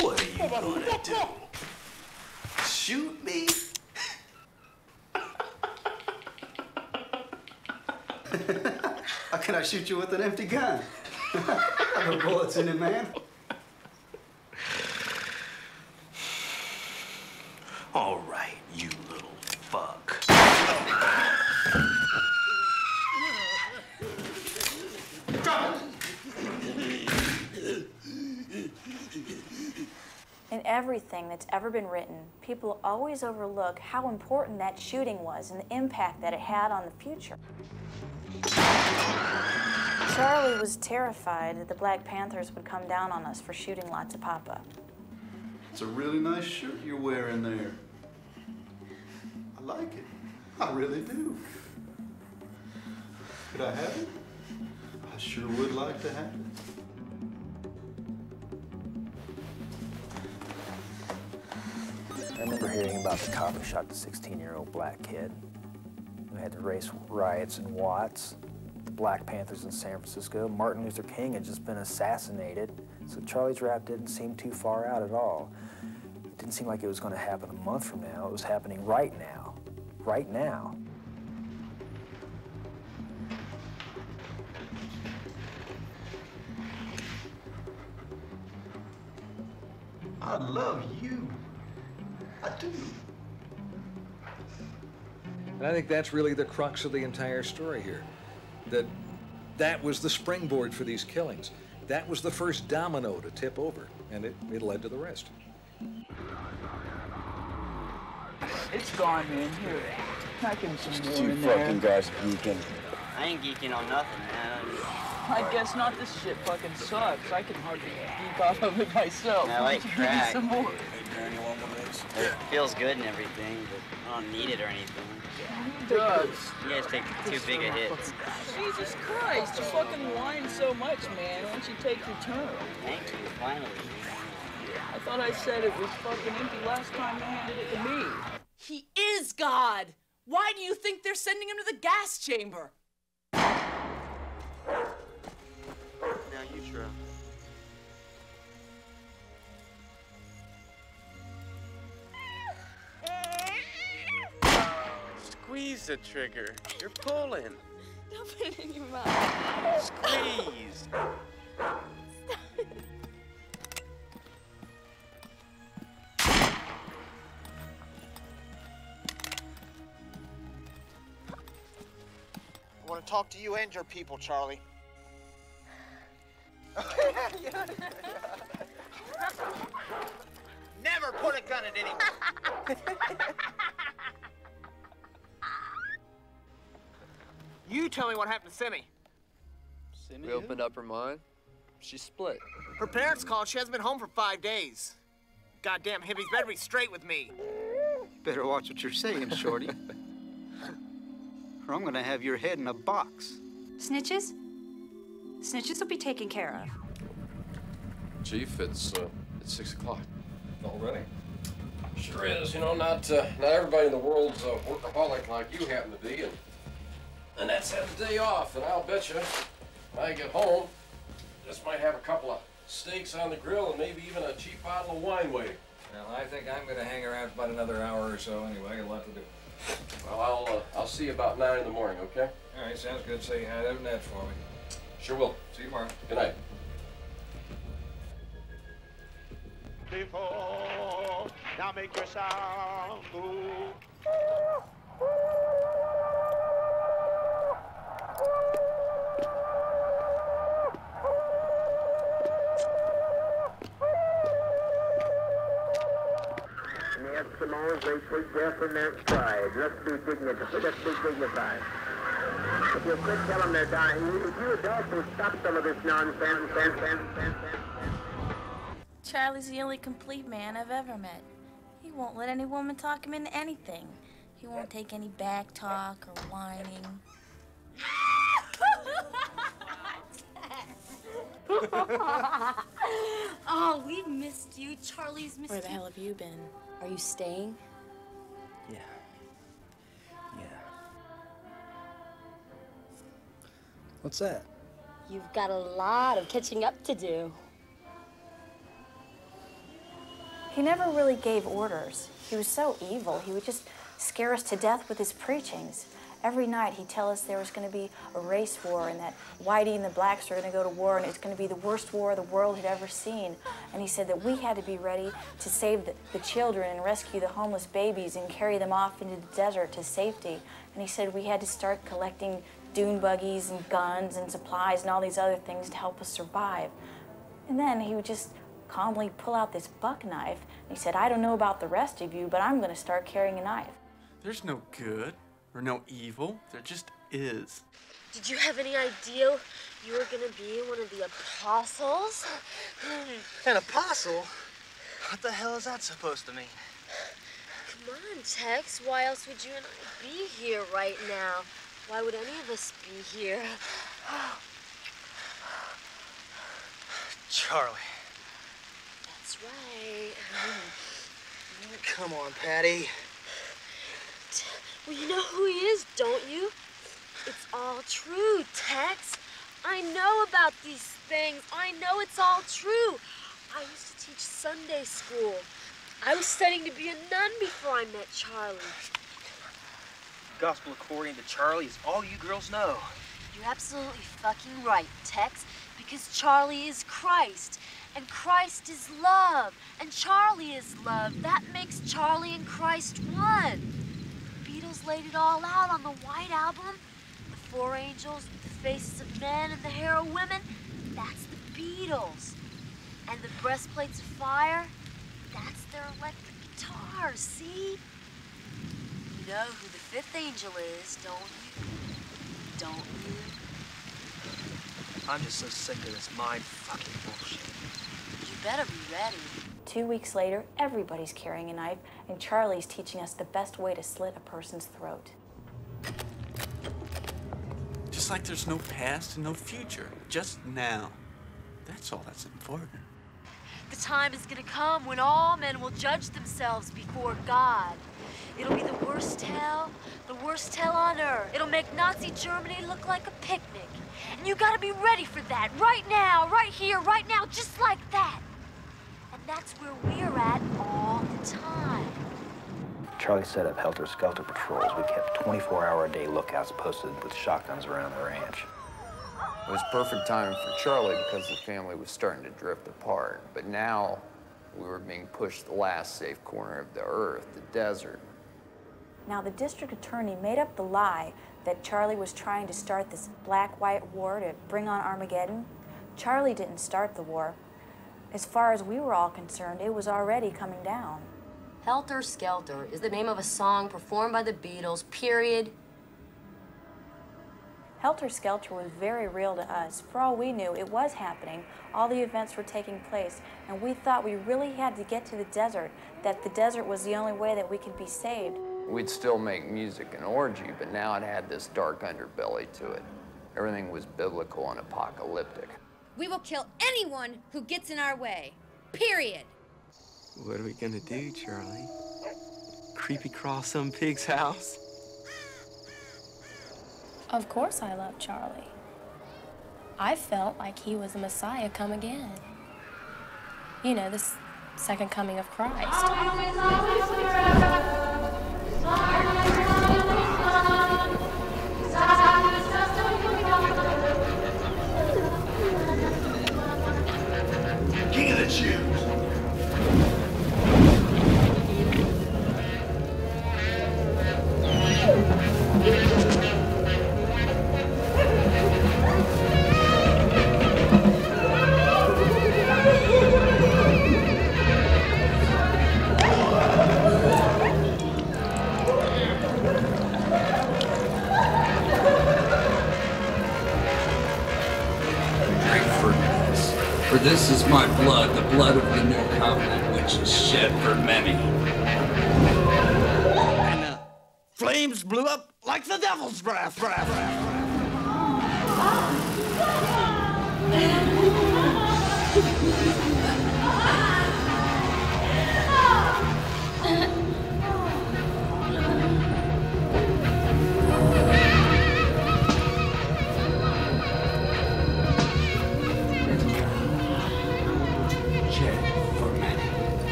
What are you gonna do? Shoot me? How can I shoot you with an empty gun? <laughs> I no bullets in it, man. All right, you little fuck. In everything that's ever been written, people always overlook how important that shooting was and the impact that it had on the future. Charlie was terrified that the Black Panthers would come down on us for shooting Lotsapoppa. It's a really nice shirt you're wearing there. I like it. I really do. Could I have it? I sure would like to have it. I remember hearing about the cop who shot the 16-year-old black kid who had the race riots in Watts. the Black Panthers in San Francisco. Martin Luther King had just been assassinated, so Charlie's rap didn't seem too far out at all. It didn't seem like it was going to happen a month from now. It was happening right now. Right now. I love you. I do. And I think that's really the crux of the entire story here. That that was the springboard for these killings. That was the first domino to tip over, and it, it led to the rest. It's gone, man. Here, pack him some more You in there. fucking guys geeking. I ain't geeking on nothing, man. I guess not. This shit fucking sucks. I can hardly geek off of it myself. I like <laughs> Give me crack. some more. It feels good and everything, but I don't need it or anything. It does. You guys take too big a hit. Jesus Christ, you fucking whine so much, man. Why don't you take your turn? Thank you, finally. I thought I said it was fucking empty last time you handed it to me. He is God. Why do you think they're sending him to the gas chamber? Squeeze the trigger. You're pulling. Don't put it in your mouth. Squeeze. I want to talk to you and your people, Charlie. <laughs> Never put a gun at anyone. <laughs> you tell me what happened to Simmy. Simmy. We opened up her mind. She split. Her parents called. She hasn't been home for five days. Goddamn hippies better be straight with me. Better watch what you're saying, Shorty. or I'm gonna have your head in a box. Snitches? Snitches will be taken care of. Chief, it's uh, it's six o'clock. Already? Sure is. You know, not uh, not everybody in the world's a workaholic like you happen to be, and and that's had the day off. And I'll bet you, when I get home, just might have a couple of steaks on the grill and maybe even a cheap bottle of wine waiting. Well, I think I'm going to hang around for about another hour or so anyway. I got a lot to do. Well, I'll uh, I'll see you about nine in the morning. Okay? All right, sounds good. Say hi to Ned for me. Sure will. See you tomorrow. Good night. Before, now make your sound move. Eskimos, they take death in their stride. Let's be dignified. Let's be dignified. If you quit telling them they're dying, if you adults will stop some of this nonsense, sense, sense, sense, Charlie's the only complete man I've ever met. He won't let any woman talk him into anything. He won't take any back talk or whining. <laughs> oh, we missed you. Charlie's missed Where the you. hell have you been? Are you staying? Yeah. Yeah. What's that? You've got a lot of catching up to do. He never really gave orders. He was so evil. He would just scare us to death with his preachings. Every night he'd tell us there was going to be a race war and that Whitey and the blacks were going to go to war and it's going to be the worst war the world had ever seen. And he said that we had to be ready to save the, the children and rescue the homeless babies and carry them off into the desert to safety. And he said we had to start collecting dune buggies and guns and supplies and all these other things to help us survive. And then he would just calmly pull out this buck knife and he said, I don't know about the rest of you, but I'm going to start carrying a knife. There's no good or no evil. There just is. Did you have any idea you were gonna be one of the apostles? An apostle? What the hell is that supposed to mean? Come on, Tex. Why else would you and I be here right now? Why would any of us be here? Charlie. That's right. Come on, Patty. Well, you know who he is, don't you? It's all true, Tex. I know about these things. I know it's all true. I used to teach Sunday school. I was studying to be a nun before I met Charlie. Gospel according to Charlie is all you girls know. You're absolutely fucking right, Tex, because Charlie is Christ, and Christ is love, and Charlie is love. That makes Charlie and Christ one. Laid it all out on the White Album. The four angels, the faces of men, and the hair of women. That's the Beatles. And the breastplates of fire, that's their electric guitars, see? You know who the fifth angel is, don't you? Don't you? I'm just so sick of this mind fucking bullshit. You better be ready. Two weeks later, everybody's carrying a knife, and Charlie's teaching us the best way to slit a person's throat. Just like there's no past and no future, just now. That's all that's important. The time is gonna come when all men will judge themselves before God. It'll be the worst hell, the worst hell on earth. It'll make Nazi Germany look like a picnic. And you gotta be ready for that right now, right here, right now, just like that. And that's where we're at all the time. Charlie set up helter-skelter patrols. We kept 24-hour-a-day lookouts posted with shotguns around the ranch. It was perfect timing for Charlie because the family was starting to drift apart. But now we were being pushed to the last safe corner of the earth, the desert. Now, the district attorney made up the lie that Charlie was trying to start this black-white war to bring on Armageddon. Charlie didn't start the war. As far as we were all concerned, it was already coming down. Helter Skelter is the name of a song performed by the Beatles, period. Helter Skelter was very real to us. For all we knew, it was happening. All the events were taking place, and we thought we really had to get to the desert, that the desert was the only way that we could be saved. We'd still make music and orgy, but now it had this dark underbelly to it. Everything was biblical and apocalyptic. We will kill anyone who gets in our way. Period. What are we gonna do, Charlie? Creepy crawl some pig's house? Of course I love Charlie. I felt like he was a Messiah come again. You know, this second coming of Christ. Of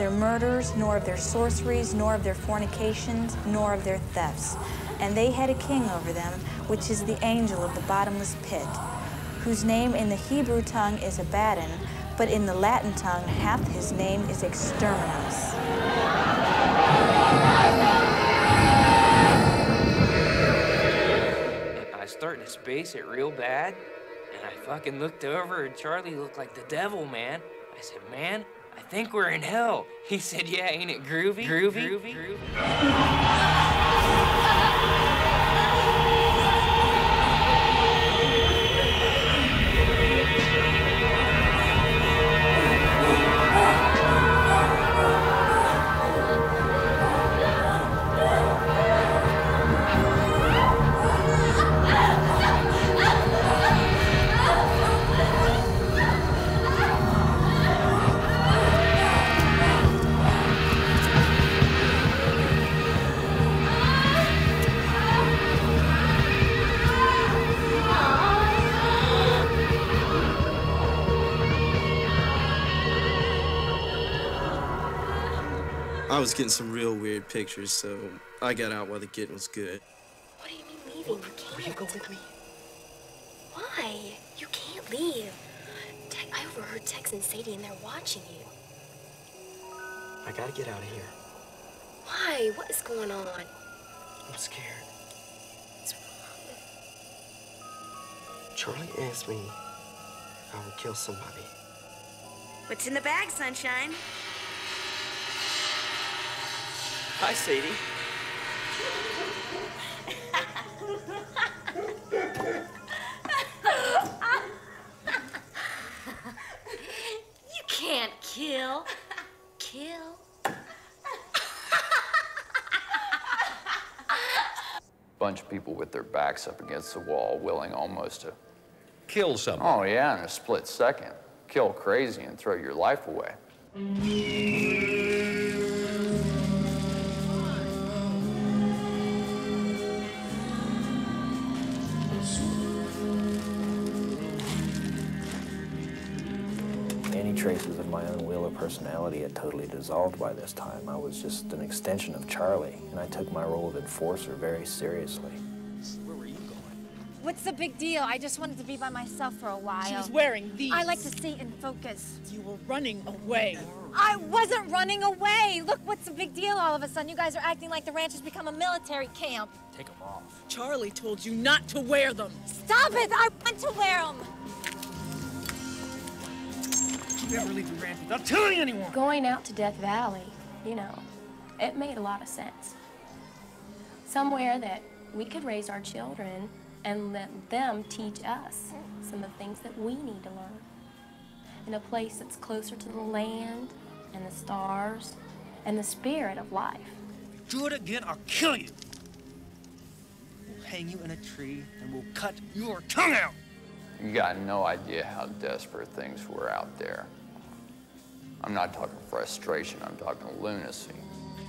their murders, nor of their sorceries, nor of their fornications, nor of their thefts. And they had a king over them, which is the angel of the bottomless pit, whose name in the Hebrew tongue is Abaddon, but in the Latin tongue hath his name is Exterminans. I starting to space it real bad, and I fucking looked over, and Charlie looked like the devil, man. Think we're in hell. He said, yeah, ain't it groovy? Groovy? Groovy? groovy? Was getting some real weird pictures, so I got out while the getting was good. What do you mean leaving? You can't. Will you go with me? Why? You can't leave. Te- I overheard Tex and Sadie, and they're watching you. I gotta get out of here. Why? What is going on? I'm scared. What's wrong? Charlie asked me if I would kill somebody. What's in the bag, Sunshine? Hi, Sadie. You can't kill. Kill. Bunch of people with their backs up against the wall, willing almost to kill someone. Oh yeah, in a split second, kill crazy and throw your life away. Traces of my own will or personality had totally dissolved by this time. I was just an extension of Charlie, and I took my role of enforcer very seriously. Where were you going? What's the big deal? I just wanted to be by myself for a while. She was wearing these. I like to stay in focus. You were running away. I wasn't running away. Look, what's the big deal all of a sudden? You guys are acting like the ranch has become a military camp. Take them off. Charlie told you not to wear them. Stop it! I want to wear them. You never leave the ranch without telling anyone. Going out to Death Valley, you know, it made a lot of sense. Somewhere that we could raise our children and let them teach us some of the things that we need to learn. In a place that's closer to the land and the stars and the spirit of life. Do it again, I'll kill you. We'll hang you in a tree and we'll cut your tongue out. You got no idea how desperate things were out there. I'm not talking frustration, I'm talking lunacy.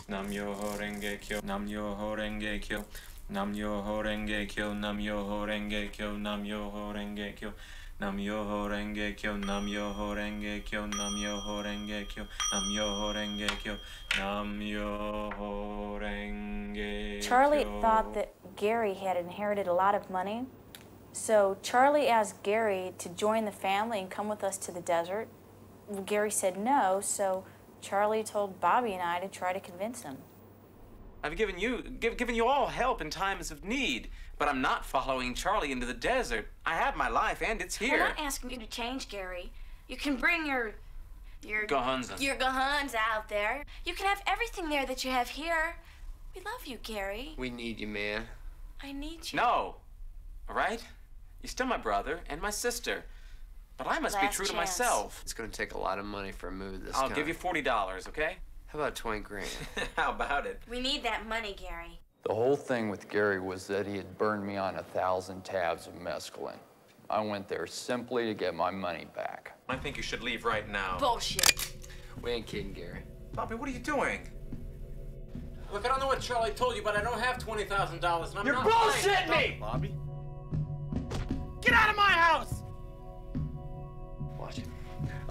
Nam Myoho Renge Kyo, Nam Myoho Renge Kyo, Nam Myoho Renge Kyo, Nam Myoho Renge Kyo, Nam Myoho Renge Kyo. Nam Myoho Renge Kyo, Nam Myoho Renge Kyo, Nam Myoho Renge Kyo, Nam Myoho Renge Kyo, Nam Myoho Renge Charlie thought that Gary had inherited a lot of money. So Charlie asked Gary to join the family and come with us to the desert. Well, Gary said no, so Charlie told Bobby and I to try to convince him. I've given you give, given you all help in times of need, but I'm not following Charlie into the desert. I have my life and it's here. We're here. not asking you to change, Gary. You can bring your your Gohonzon. your Gahans out there. You can have everything there that you have here. We love you, Gary. We need you, man. I need you. No. All right? You're still my brother and my sister. But I must be Last true to myself. It's gonna take a lot of money for a move of this I'll kind. give you forty dollars, okay? How about twenty grand? <laughs> How about it? We need that money, Gary. The whole thing with Gary was that he had burned me on a thousand tabs of mescaline. I went there simply to get my money back. I think you should leave right now. Bullshit. We ain't kidding, Gary. Bobby, what are you doing? Look, I don't know what Charlie told you, but I don't have twenty thousand dollars, and I'm You're not bullshitting me! Bobby? Get out of my house!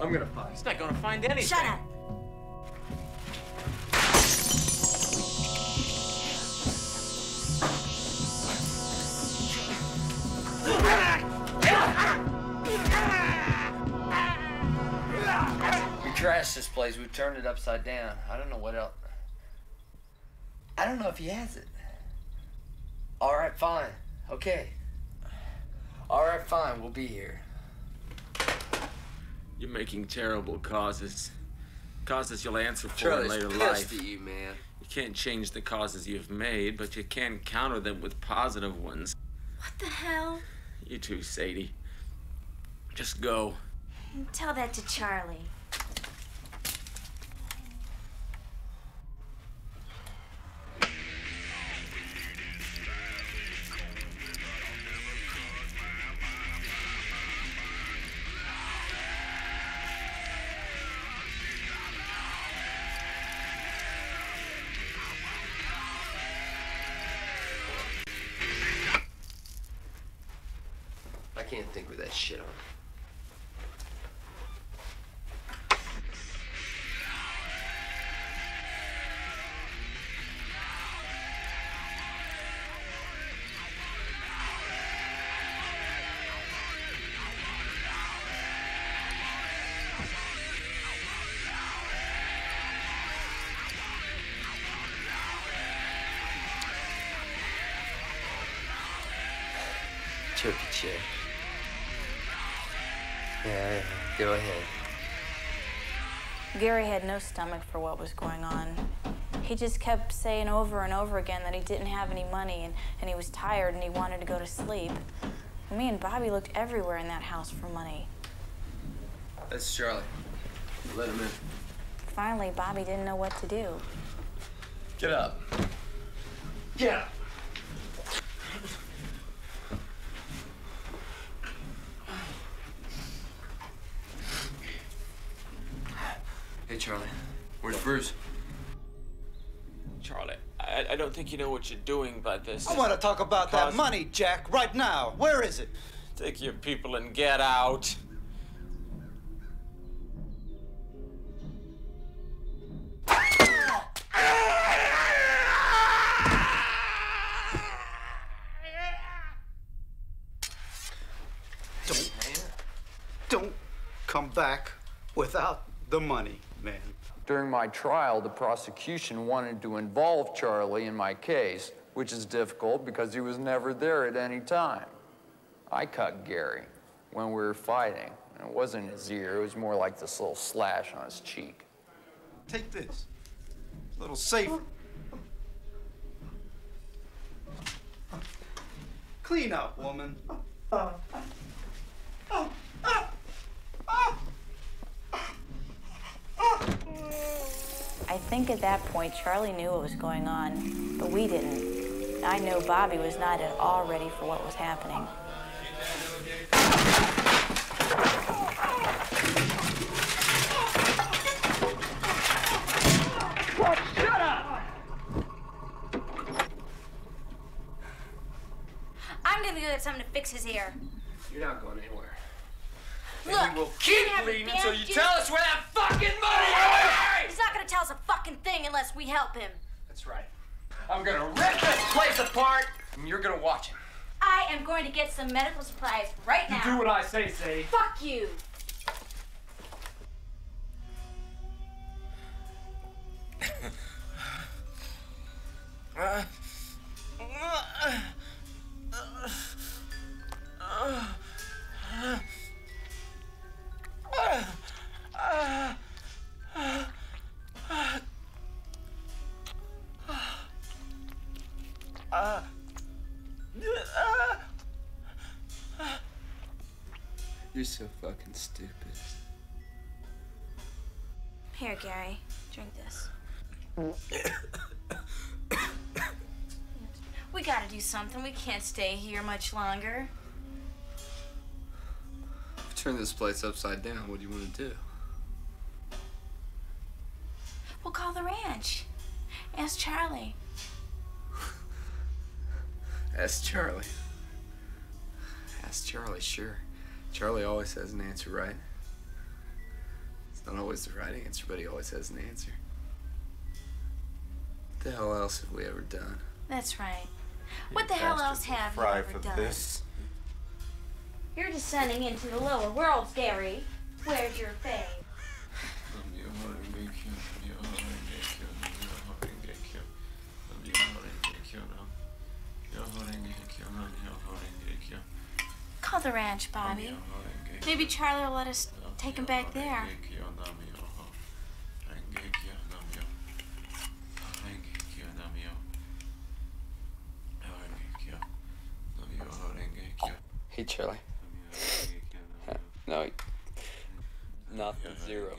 I'm gonna find. He's not gonna find anything. Shut up. We trashed this place. We turned it upside down. I don't know what else. I don't know if he has it. All right, fine. Okay. All right, fine. We'll be here. You're making terrible causes. Causes you'll answer for Charlie's in later life. at you, man. You can't change the causes you've made, but you can counter them with positive ones. What the hell? You too, Sadie. Just go. Tell that to Charlie. Turkey chair. Yeah, yeah, go ahead. Gary had no stomach for what was going on. He just kept saying over and over again that he didn't have any money and, and he was tired and he wanted to go to sleep. And me and Bobby looked everywhere in that house for money. That's Charlie. Let him in. Finally, Bobby didn't know what to do. Get up. Get up. Hey, Charlie. Where's Bruce? Charlie, I, I don't think you know what you're doing by this. I want to talk about that money, Jack, right now. Where is it? Take your people and get out. Don't, don't come back without the money, man. During my trial, the prosecution wanted to involve Charlie in my case, which is difficult because he was never there at any time. I cut Gary when we were fighting. And it wasn't his ear, it was more like this little slash on his cheek. Take this. A little safer. Clean up, woman. Uh, uh, uh, I think at that point, Charlie knew what was going on, but we didn't. I know Bobby was not at all ready for what was happening. Shut up! I'm gonna go get something to fix his ear. You're not going anywhere. Look, we will keep didn't have a bleeding until you tell us where that fucking money is! He's not gonna tell us a fucking thing unless we help him. That's right. I'm gonna rip this place apart, and you're gonna watch it. I am going to get some medical supplies right now. You do what I say, Sadie. Fuck you. <laughs> You're so fucking stupid. Here, Gary, drink this. <coughs> We gotta do something. We can't stay here much longer. Turn this place upside down. What do you want to do? We'll call the ranch. Ask Charlie. <laughs> Ask Charlie. Ask Charlie, sure. Charlie always has an answer, right? It's not always the right answer, but he always has an answer. What the hell else have we ever done? That's right. What the hell else have we ever done? this. You're descending into the lower worlds, Gary. Where's your fame? Call the ranch, Bobby. Maybe Charlie will let us take him back there. Hey, Charlie no, nothing, zero.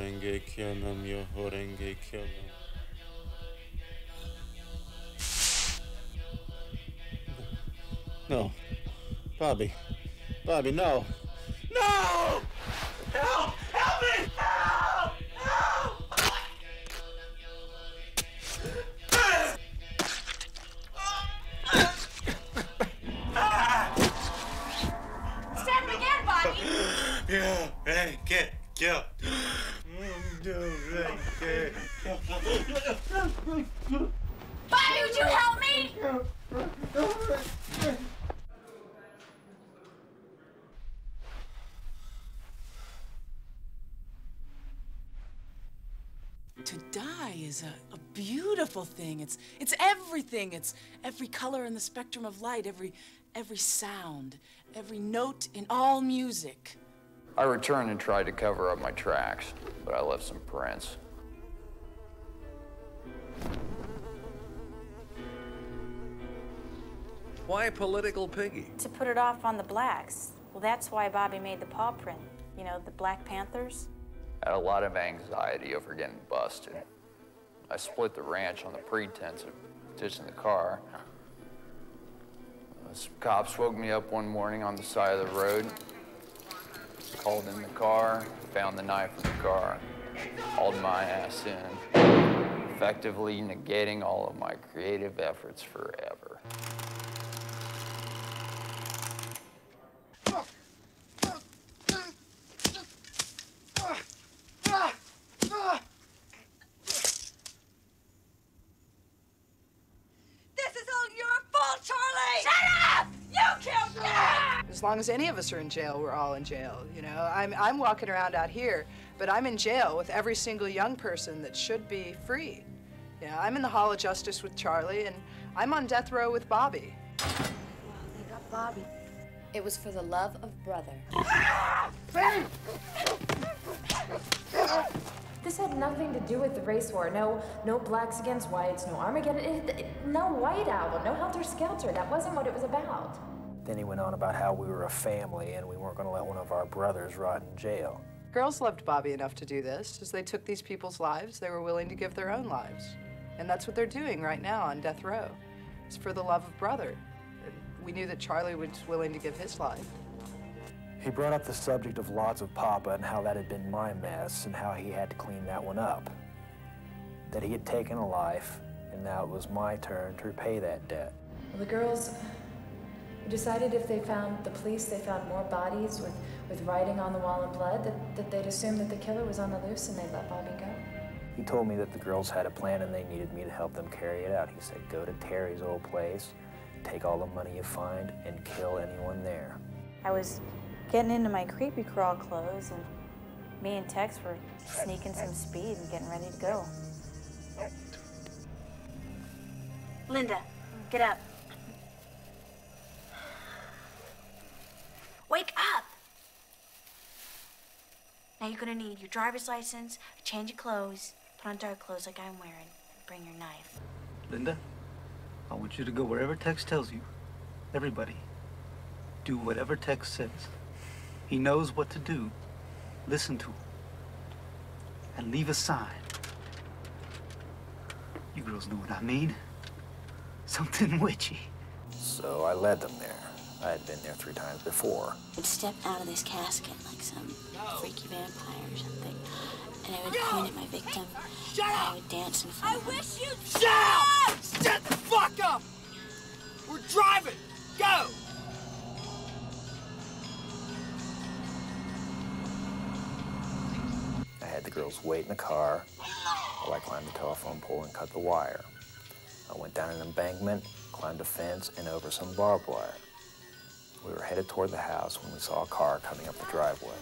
Horenge Namyo Horenge. No. Bobby. Bobby, no. No! Help! Help me! Help! Help! Him again, Bobby. Yeah, hey, get, kill. Bobby, would you help me? To die is a, a beautiful thing. It's it's everything. It's every color in the spectrum of light, every every sound, every note in all music. I returned and tried to cover up my tracks, but I left some prints. Why political piggy? To put it off on the blacks. Well, that's why Bobby made the paw print. You know, the Black Panthers. I had a lot of anxiety over getting busted. I split the ranch on the pretense of ditching the car. Some cops woke me up one morning on the side of the road, called in the car, found the knife in the car, hauled my ass in, effectively negating all of my creative efforts forever. This is all your fault, Charlie! Shut up! You killed me! As long as any of us are in jail, we're all in jail. You know, I'm, I'm walking around out here, but I'm in jail with every single young person that should be free. You know, I'm in the Hall of Justice with Charlie, and I'm on death row with Bobby. They got Bobby. It was for the love of brother. This had nothing to do with the race war. No, no blacks against whites. No Armageddon. It, it- no White Album. No Helter Skelter. That wasn't what it was about. Then he went on about how we were a family and we weren't going to let one of our brothers rot in jail. Girls loved Bobby enough to do this. As they took these people's lives, they were willing to give their own lives. And that's what they're doing right now on death row. It's for the love of brother. We knew that Charlie was willing to give his life. He brought up the subject of Lotsapoppa and how that had been my mess and how he had to clean that one up. That he had taken a life and now it was my turn to repay that debt. Well, the girls decided if they found the police, they found more bodies with, with writing on the wall in blood, that, that they'd assume that the killer was on the loose and they'd let Bobby go. He told me that the girls had a plan and they needed me to help them carry it out. He said, go to Terry's old place, take all the money you find, and kill anyone there. I was getting into my creepy crawl clothes, and me and Tex were sneaking some speed and getting ready to go. Linda, get up. Wake up! Now you're gonna need your driver's license, a change of clothes, put on dark clothes like I'm wearing, and bring your knife. Linda, I want you to go wherever Tex tells you. Everybody, do whatever Tex says. He knows what to do. Listen to him. And leave a sign. You girls know what I mean. Something <laughs> witchy. So I led them there. I had been there three times before. I'd step out of this casket like some freaky vampire or something, and I would point at my victim. Shut and up! I would dance in front I of him. wish you'd shut up! Shut the fuck up! We're driving! Go! I had the girls wait in the car while I climbed the telephone pole and cut the wire. I went down an embankment, climbed a fence, and over some barbed wire. We were headed toward the house when we saw a car coming up the driveway.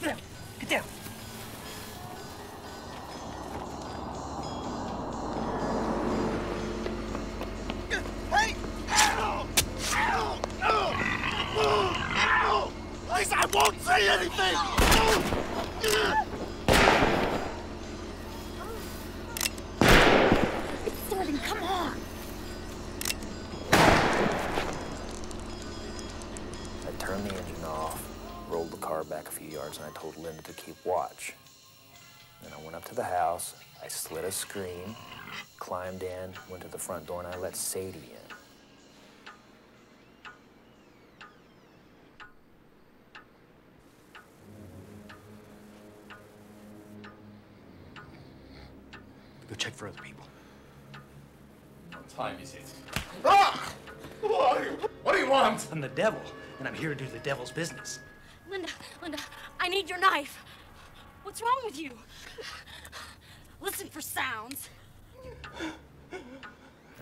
Get down! Get down! Hey! Ow! Ow! Ow! Ow! Please, I won't say anything! Yards, and I told Linda to keep watch. Then I went up to the house, I slid a screen, climbed in, went to the front door, and I let Sadie in. Go check for other people. What time is it? Ah! Who are you? What do you want? I'm the devil, and I'm here to do the devil's business. Linda, Linda, I need your knife. What's wrong with you? Listen for sounds.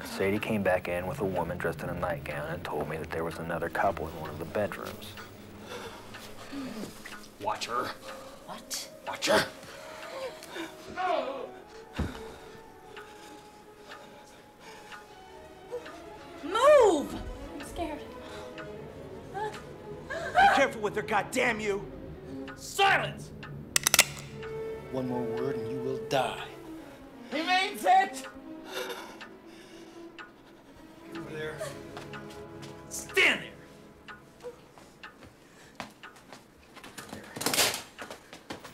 Sadie came back in with a woman dressed in a nightgown and told me that there was another couple in one of the bedrooms. Watch her. What? Watch her. Move! I'm scared. Be careful with her, goddamn you! Silence! One more word and you will die. He means it! Over there. Stand there!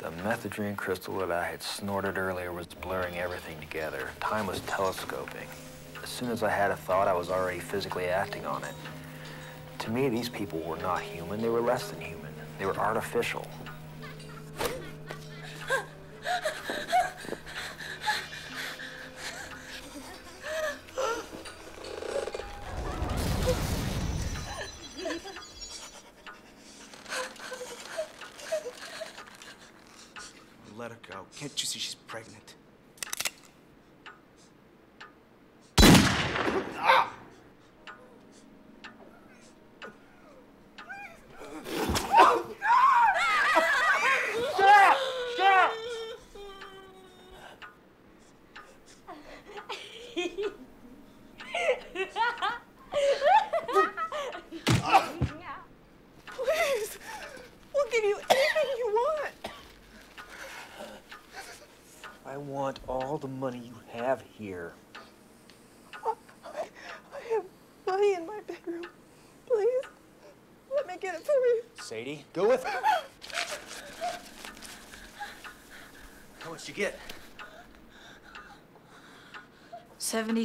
The methedrine crystal that I had snorted earlier was blurring everything together. Time was telescoping. As soon as I had a thought, I was already physically acting on it. To me, these people were not human. They were less than human. They were artificial.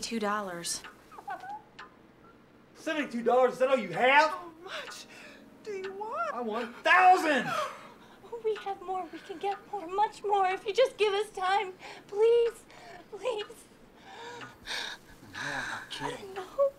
$72. $72? Is that all you have? How much do you want? I want 1000 We have more. We can get more, much more, if you just give us time. Please, please. Yeah, no. I know.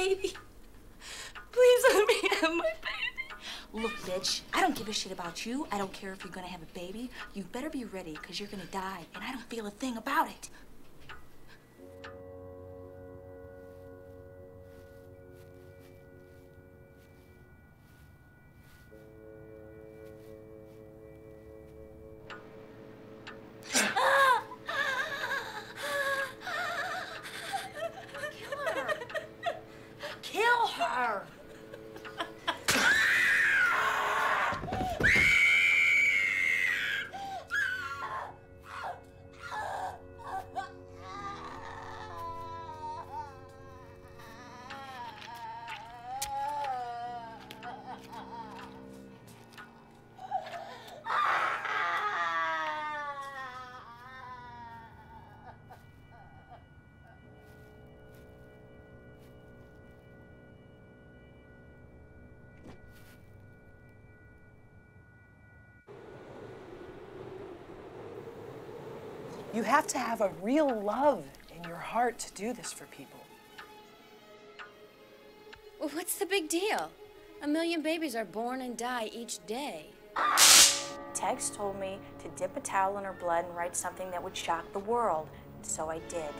Baby. Please let me have my baby. Look, bitch, I don't give a shit about you. I don't care if you're gonna have a baby. You better be ready, because you're gonna die, and I don't feel a thing about it. Have to have a real love in your heart to do this for people. Well, what's the big deal? A million babies are born and die each day. Tex told me to dip a towel in her blood and write something that would shock the world. So I did.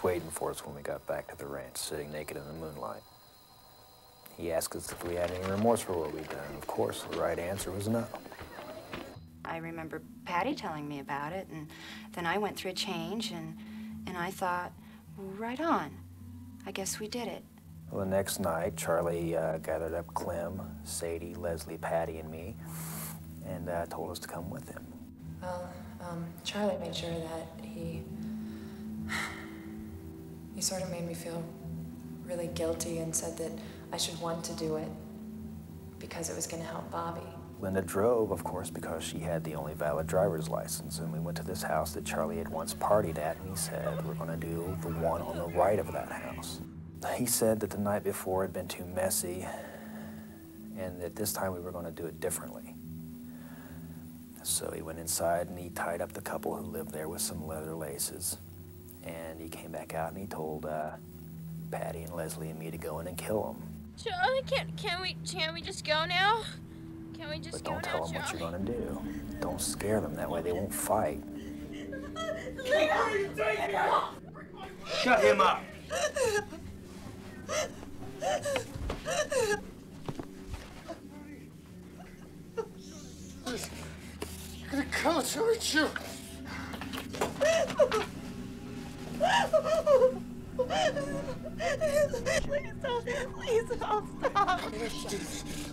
Was waiting for us when we got back to the ranch, sitting naked in the moonlight. He asked us if we had any remorse for what we'd done. Of course, the right answer was no. I remember Patty telling me about it, and then I went through a change, and, and I thought, right on. I guess we did it. Well, the next night, Charlie uh, gathered up Clem, Sadie, Leslie, Patty, and me, and uh, told us to come with him. Well, um, Charlie made sure that he. Sort of made me feel really guilty and said that I should want to do it because it was going to help Bobby. Linda drove, of course, because she had the only valid driver's license, and we went to this house that Charlie had once partied at, and he said, we're going to do the one on the right of that house. He said that the night before had been too messy, and that this time we were going to do it differently. So he went inside and he tied up the couple who lived there with some leather laces. And he came back out and he told uh, Patty and Leslie and me to go in and kill them. Charlie, can can we can we just go now? Can we just But don't tell now, them what you're going to do. Don't scare them. That way they won't fight. Shut him up. You're gonna come towards you. Please don't, please don't stop.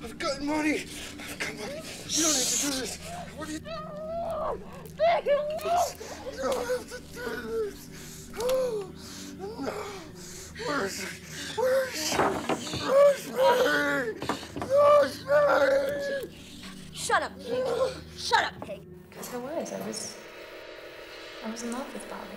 I've got money. I've got money. You don't need to do this. What are you You don't have to do this. Oh, no. Where's Where's Rosemary? Rosemary! Shut up, pig. Shut up, pig. Because I was. I was. I was in love with Bobby.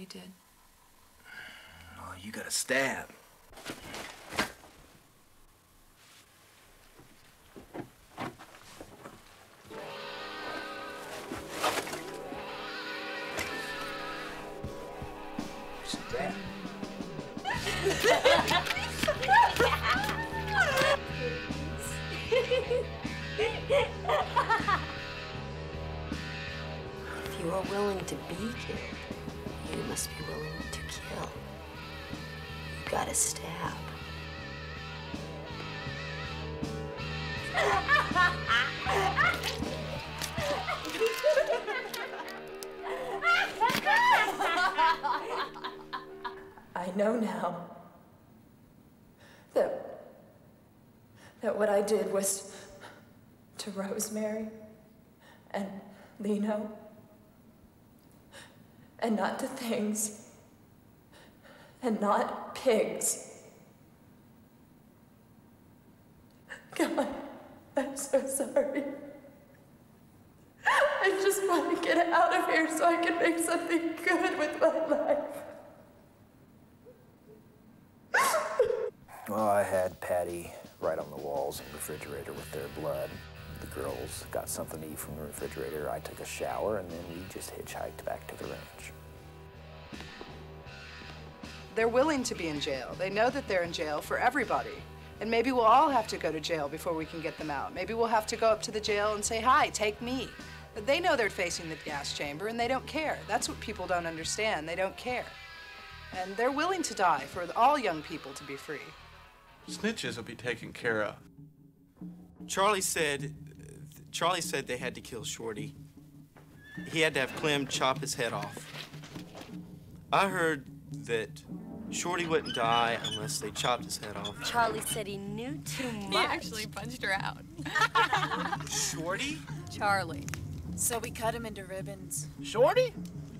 No, did. Oh, you got a. Stab. I know now that that what I did was to Rosemary and Leno and not to things and not pigs. God, I'm so sorry. I just want to get out of here so I can make something good with my life. Well, I had Patty right on the walls in the refrigerator with their blood. The girls got something to eat from the refrigerator. I took a shower, and then we just hitchhiked back to the ranch. They're willing to be in jail. They know that they're in jail for everybody. And maybe we'll all have to go to jail before we can get them out. Maybe we'll have to go up to the jail and say, hi, take me. But they know they're facing the gas chamber and they don't care. That's what people don't understand. They don't care. And they're willing to die for all young people to be free. Snitches will be taken care of. Charlie said, Charlie said they had to kill Shorty. He had to have Clem chop his head off. I heard that Shorty wouldn't die unless they chopped his head off. Charlie said he knew too much. He actually punched her out. Shorty? Charlie. So we cut him into ribbons. Shorty?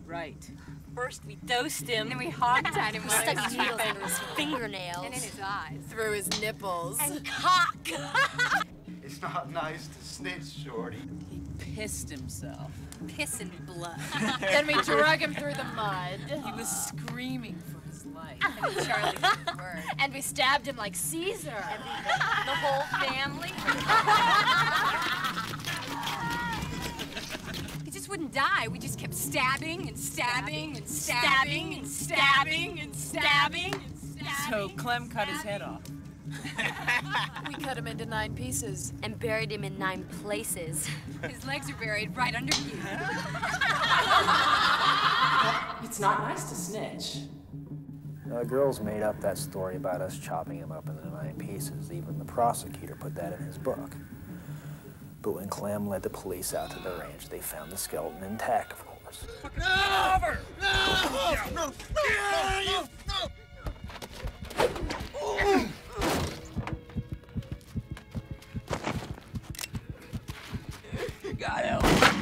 Right. First we dosed him. Then we hog-tied him We stuck his needles teeth. into his fingernails. And in his eyes. Through his nipples. And cock. <laughs> It's not nice to snitch, Shorty. He pissed himself. Piss and blood. <laughs> then we drug him through the mud. He was screaming for his life. And Charlie said word. <laughs> And we stabbed him like Caesar. the whole family. <laughs> He just wouldn't die. We just kept stabbing and stabbing and stabbing and stabbing and stabbing and stabbing. So Clem cut his head off. <laughs> We cut him into nine pieces. And buried him in nine places. His legs are buried right under you. It's not nice to snitch. The girls made up that story about us chopping him up into nine pieces. Even the prosecutor put that in his book. But when Clem led the police out to the ranch, they found the skeleton intact, of course. Over! No! No! No! No! No! No! Got him.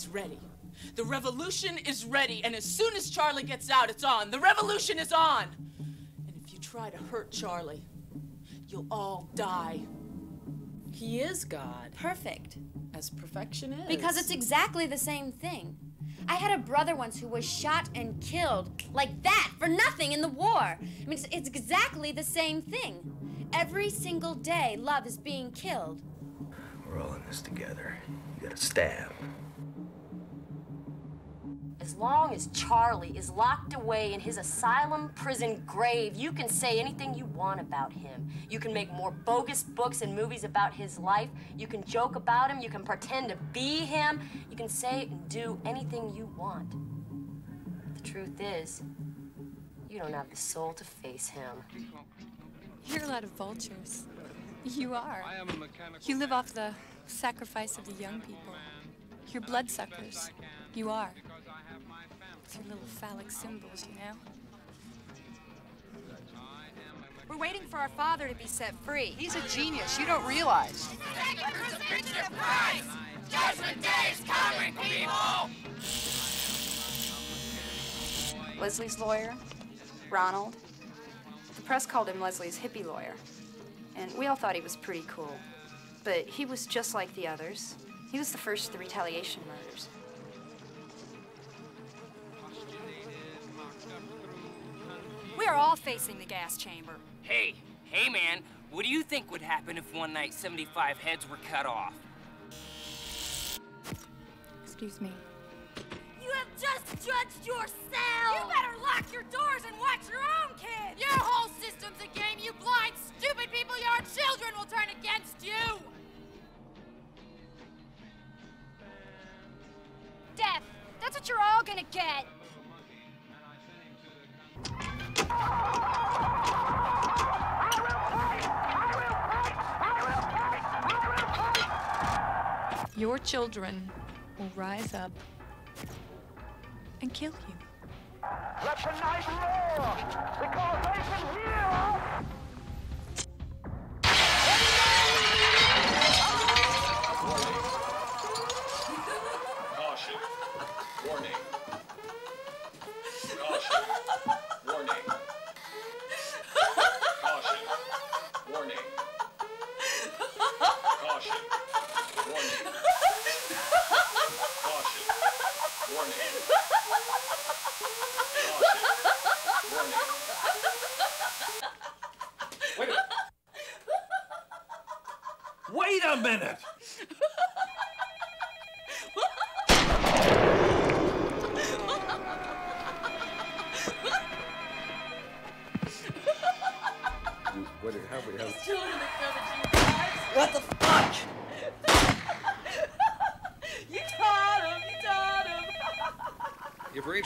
It's ready. The revolution is ready, and as soon as Charlie gets out, it's on. The revolution is on! And if you try to hurt Charlie, you'll all die. He is God. Perfect. As perfection is. Because it's exactly the same thing. I had a brother once who was shot and killed like that for nothing in the war. I mean, it's, it's exactly the same thing. Every single day, love is being killed. We're all in this together. You got a stab. As long as Charlie is locked away in his asylum prison grave, you can say anything you want about him. You can make more bogus books and movies about his life. You can joke about him. You can pretend to be him. You can say and do anything you want. The truth is, you don't have the soul to face him. You're a lot of vultures. You are. You live off the sacrifice of the young people. You're bloodsuckers. You are. With your little phallic symbols, you know? We're waiting for our father to be set free. He's a genius. You don't realize. Judgment Day's coming, people! Leslie's lawyer, Ronald. The press called him Leslie's hippie lawyer. And we all thought he was pretty cool. But he was just like the others. He was the first of the retaliation murders. Are all facing the gas chamber. Hey, hey man, what do you think would happen if one night 75 heads were cut off? Excuse me. You have just judged yourself! You better lock your doors and watch your own kids! Your whole system's a game, you blind, stupid people. Your children will turn against you. Death. That's what you're all gonna get. Your children will rise up and kill you. Let the night roar, because they can hear us. Caution. Warning. Caution. Warning. Caution. Warning. Caution. Wait a minute!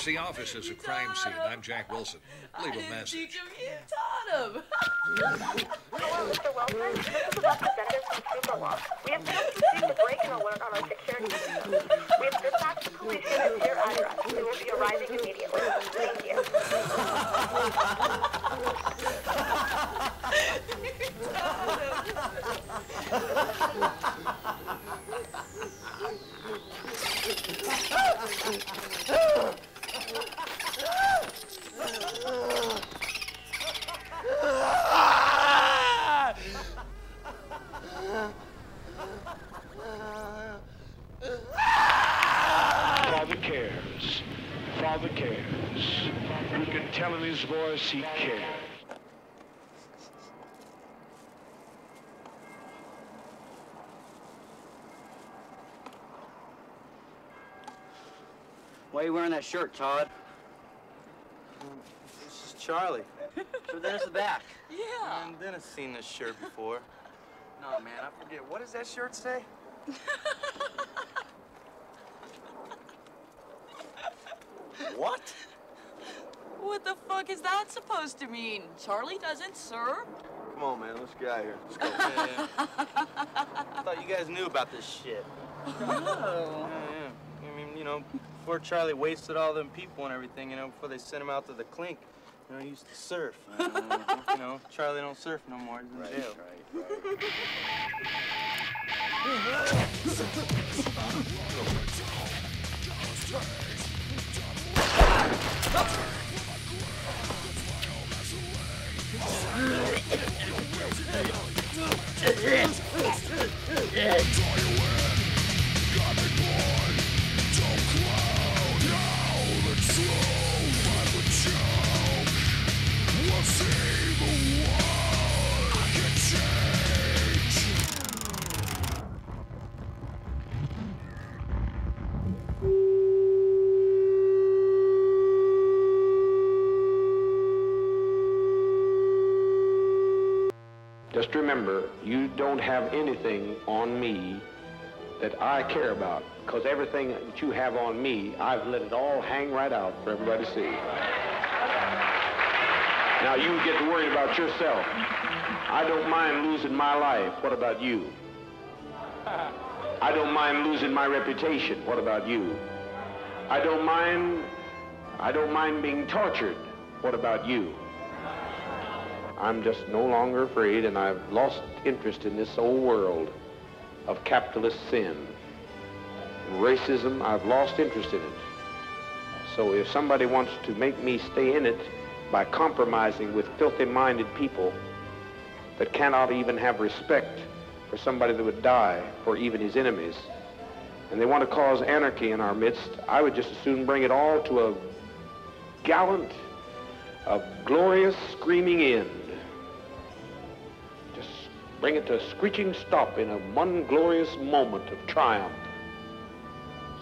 You've reached the offices of crime scene. I'm Jack Wilson. Leave a message. Teach him. You taught him. Hello, Mr. Wilson. This is a representative from Superlaw. We have just received a break-in alert on our security system. We have dispatched the police unit to your address. They will be arriving immediately. Thank you. Father cares. Father cares. You can tell in his voice he cares. Why are you wearing that shirt, Todd? This is Charlie. So there's the back. <laughs> Yeah. And then I've seen this shirt before. No, man, I forget. What does that shirt say? <laughs> What? What the fuck is that supposed to mean? Charlie doesn't, sir? Come on, man. Let's get out of here. Let's go. Yeah, <laughs> yeah. I thought you guys knew about this shit. Oh. Yeah, yeah. I mean, you know, before Charlie wasted all them people and everything, you know, before they sent him out to the clink, you know, he used to surf. <laughs> Uh, you know, Charlie don't surf no more. He's in jail. Just <laughs> have anything on me that I care about, because everything that you have on me, I've let it all hang right out for everybody to see. Now you get to worry about yourself. I don't mind losing my life. What about you? I don't mind losing my reputation. What about you? I don't mind I don't mind being tortured. What about you? I'm just no longer afraid, and I've lost interest in this old world of capitalist sin. Racism, I've lost interest in it. So if somebody wants to make me stay in it by compromising with filthy-minded people that cannot even have respect for somebody that would die for even his enemies, and they want to cause anarchy in our midst, I would just as soon bring it all to a gallant, a glorious screaming end. Bring it to a screeching stop in a one glorious moment of triumph.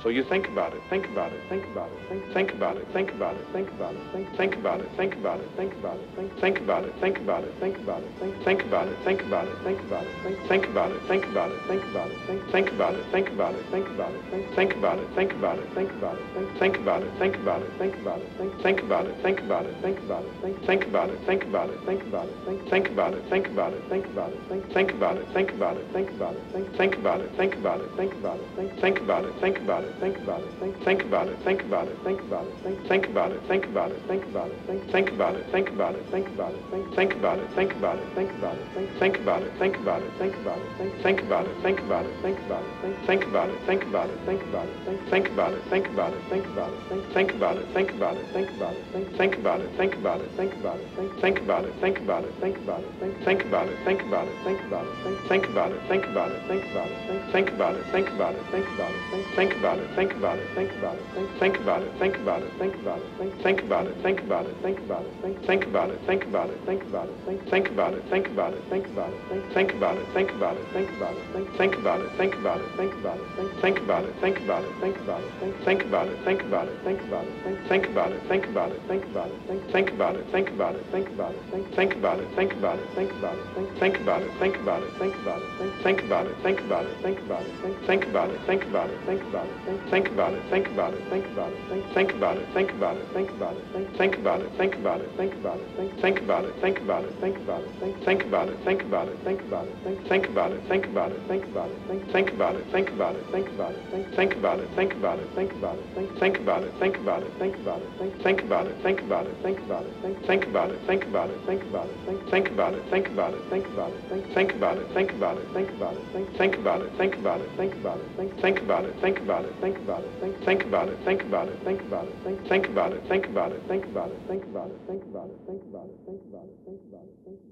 So you think about it, think about it, think about it, think, think about it, think about it, think about it, think, think about it, think about it, think about it, think, think about it, think about it, think about it, think, think about it, think about it, think about it, think, think about it, think about it, think about it, think, think about it, think about it, think about it, think, think about it, think about it, think about it, think, think about it, think about it, think about it, think, think about it, think about it, think about it, think, think about it, think about it, think about it, think, think about it, think about it, think about it, think, think about it, think about it, think about it, think, think about it, think about it, think about it, think, think about it, think about it, think about it, think, think about it, think about it, think about it, think, think about it, think about it, think about it, think, think about it, think about it, think about it, think, think about it, think about it, think about it, think, think about it, think about it, think about it, think, think about it, think about it, think about it, think, think about it, think about it, think about it, think, think about it, think about it, think about it, think, think about it, think about it, think about it, think, think about it, think about it, think about it, think, think about it, think about it, think about it, think, think about it, think about it, think about it, think, think about it, think about it, think about it, think, think about it, think about it, think about it, think, think about it, think about it, think about it, think, think about it, think about it, think about it, think, think about it, think about it, think about it, think, think about it, think about it, think about it, think, think about it, think about it, think about it, think, think about it, think about it, think about it, think, think about it, think about it, think about it, think, think about it, think about it, think about it, think, think about it, think about it, think about it, think, think about it, think about it, think about it, think, think about it, think about it, think about it, think, think about it, think about it, think about it, think, think about it, think about it, think about it, think, think about it, think about it, think about it, think, think about it, think about it, think about it, think, think about it, think about it, think about it, think, think about it, think about it, think about it, think, think about it, think about it, think about it, think, think about it, think about it, think about it, think, think about it, think about it, think about it, think, think about it, think about it, think about it, think, think about it, think about it, think about it, think, think about it, think about it, think about it, think, think about it, think about it, think about it, think, think about it, think about it, think about it, think, think about it, think about it, think about it, think, think about it, think about it, think about it, think, think about it, think about it, think about it, think, think about it, think about it, think about it, think, think about it, think about it, think about it, think, think about it, think about it, think about it, think, think about it, think about it, think about it, think about it, think about it, think about it, think about it, think about it, think about it, think about it, think about it.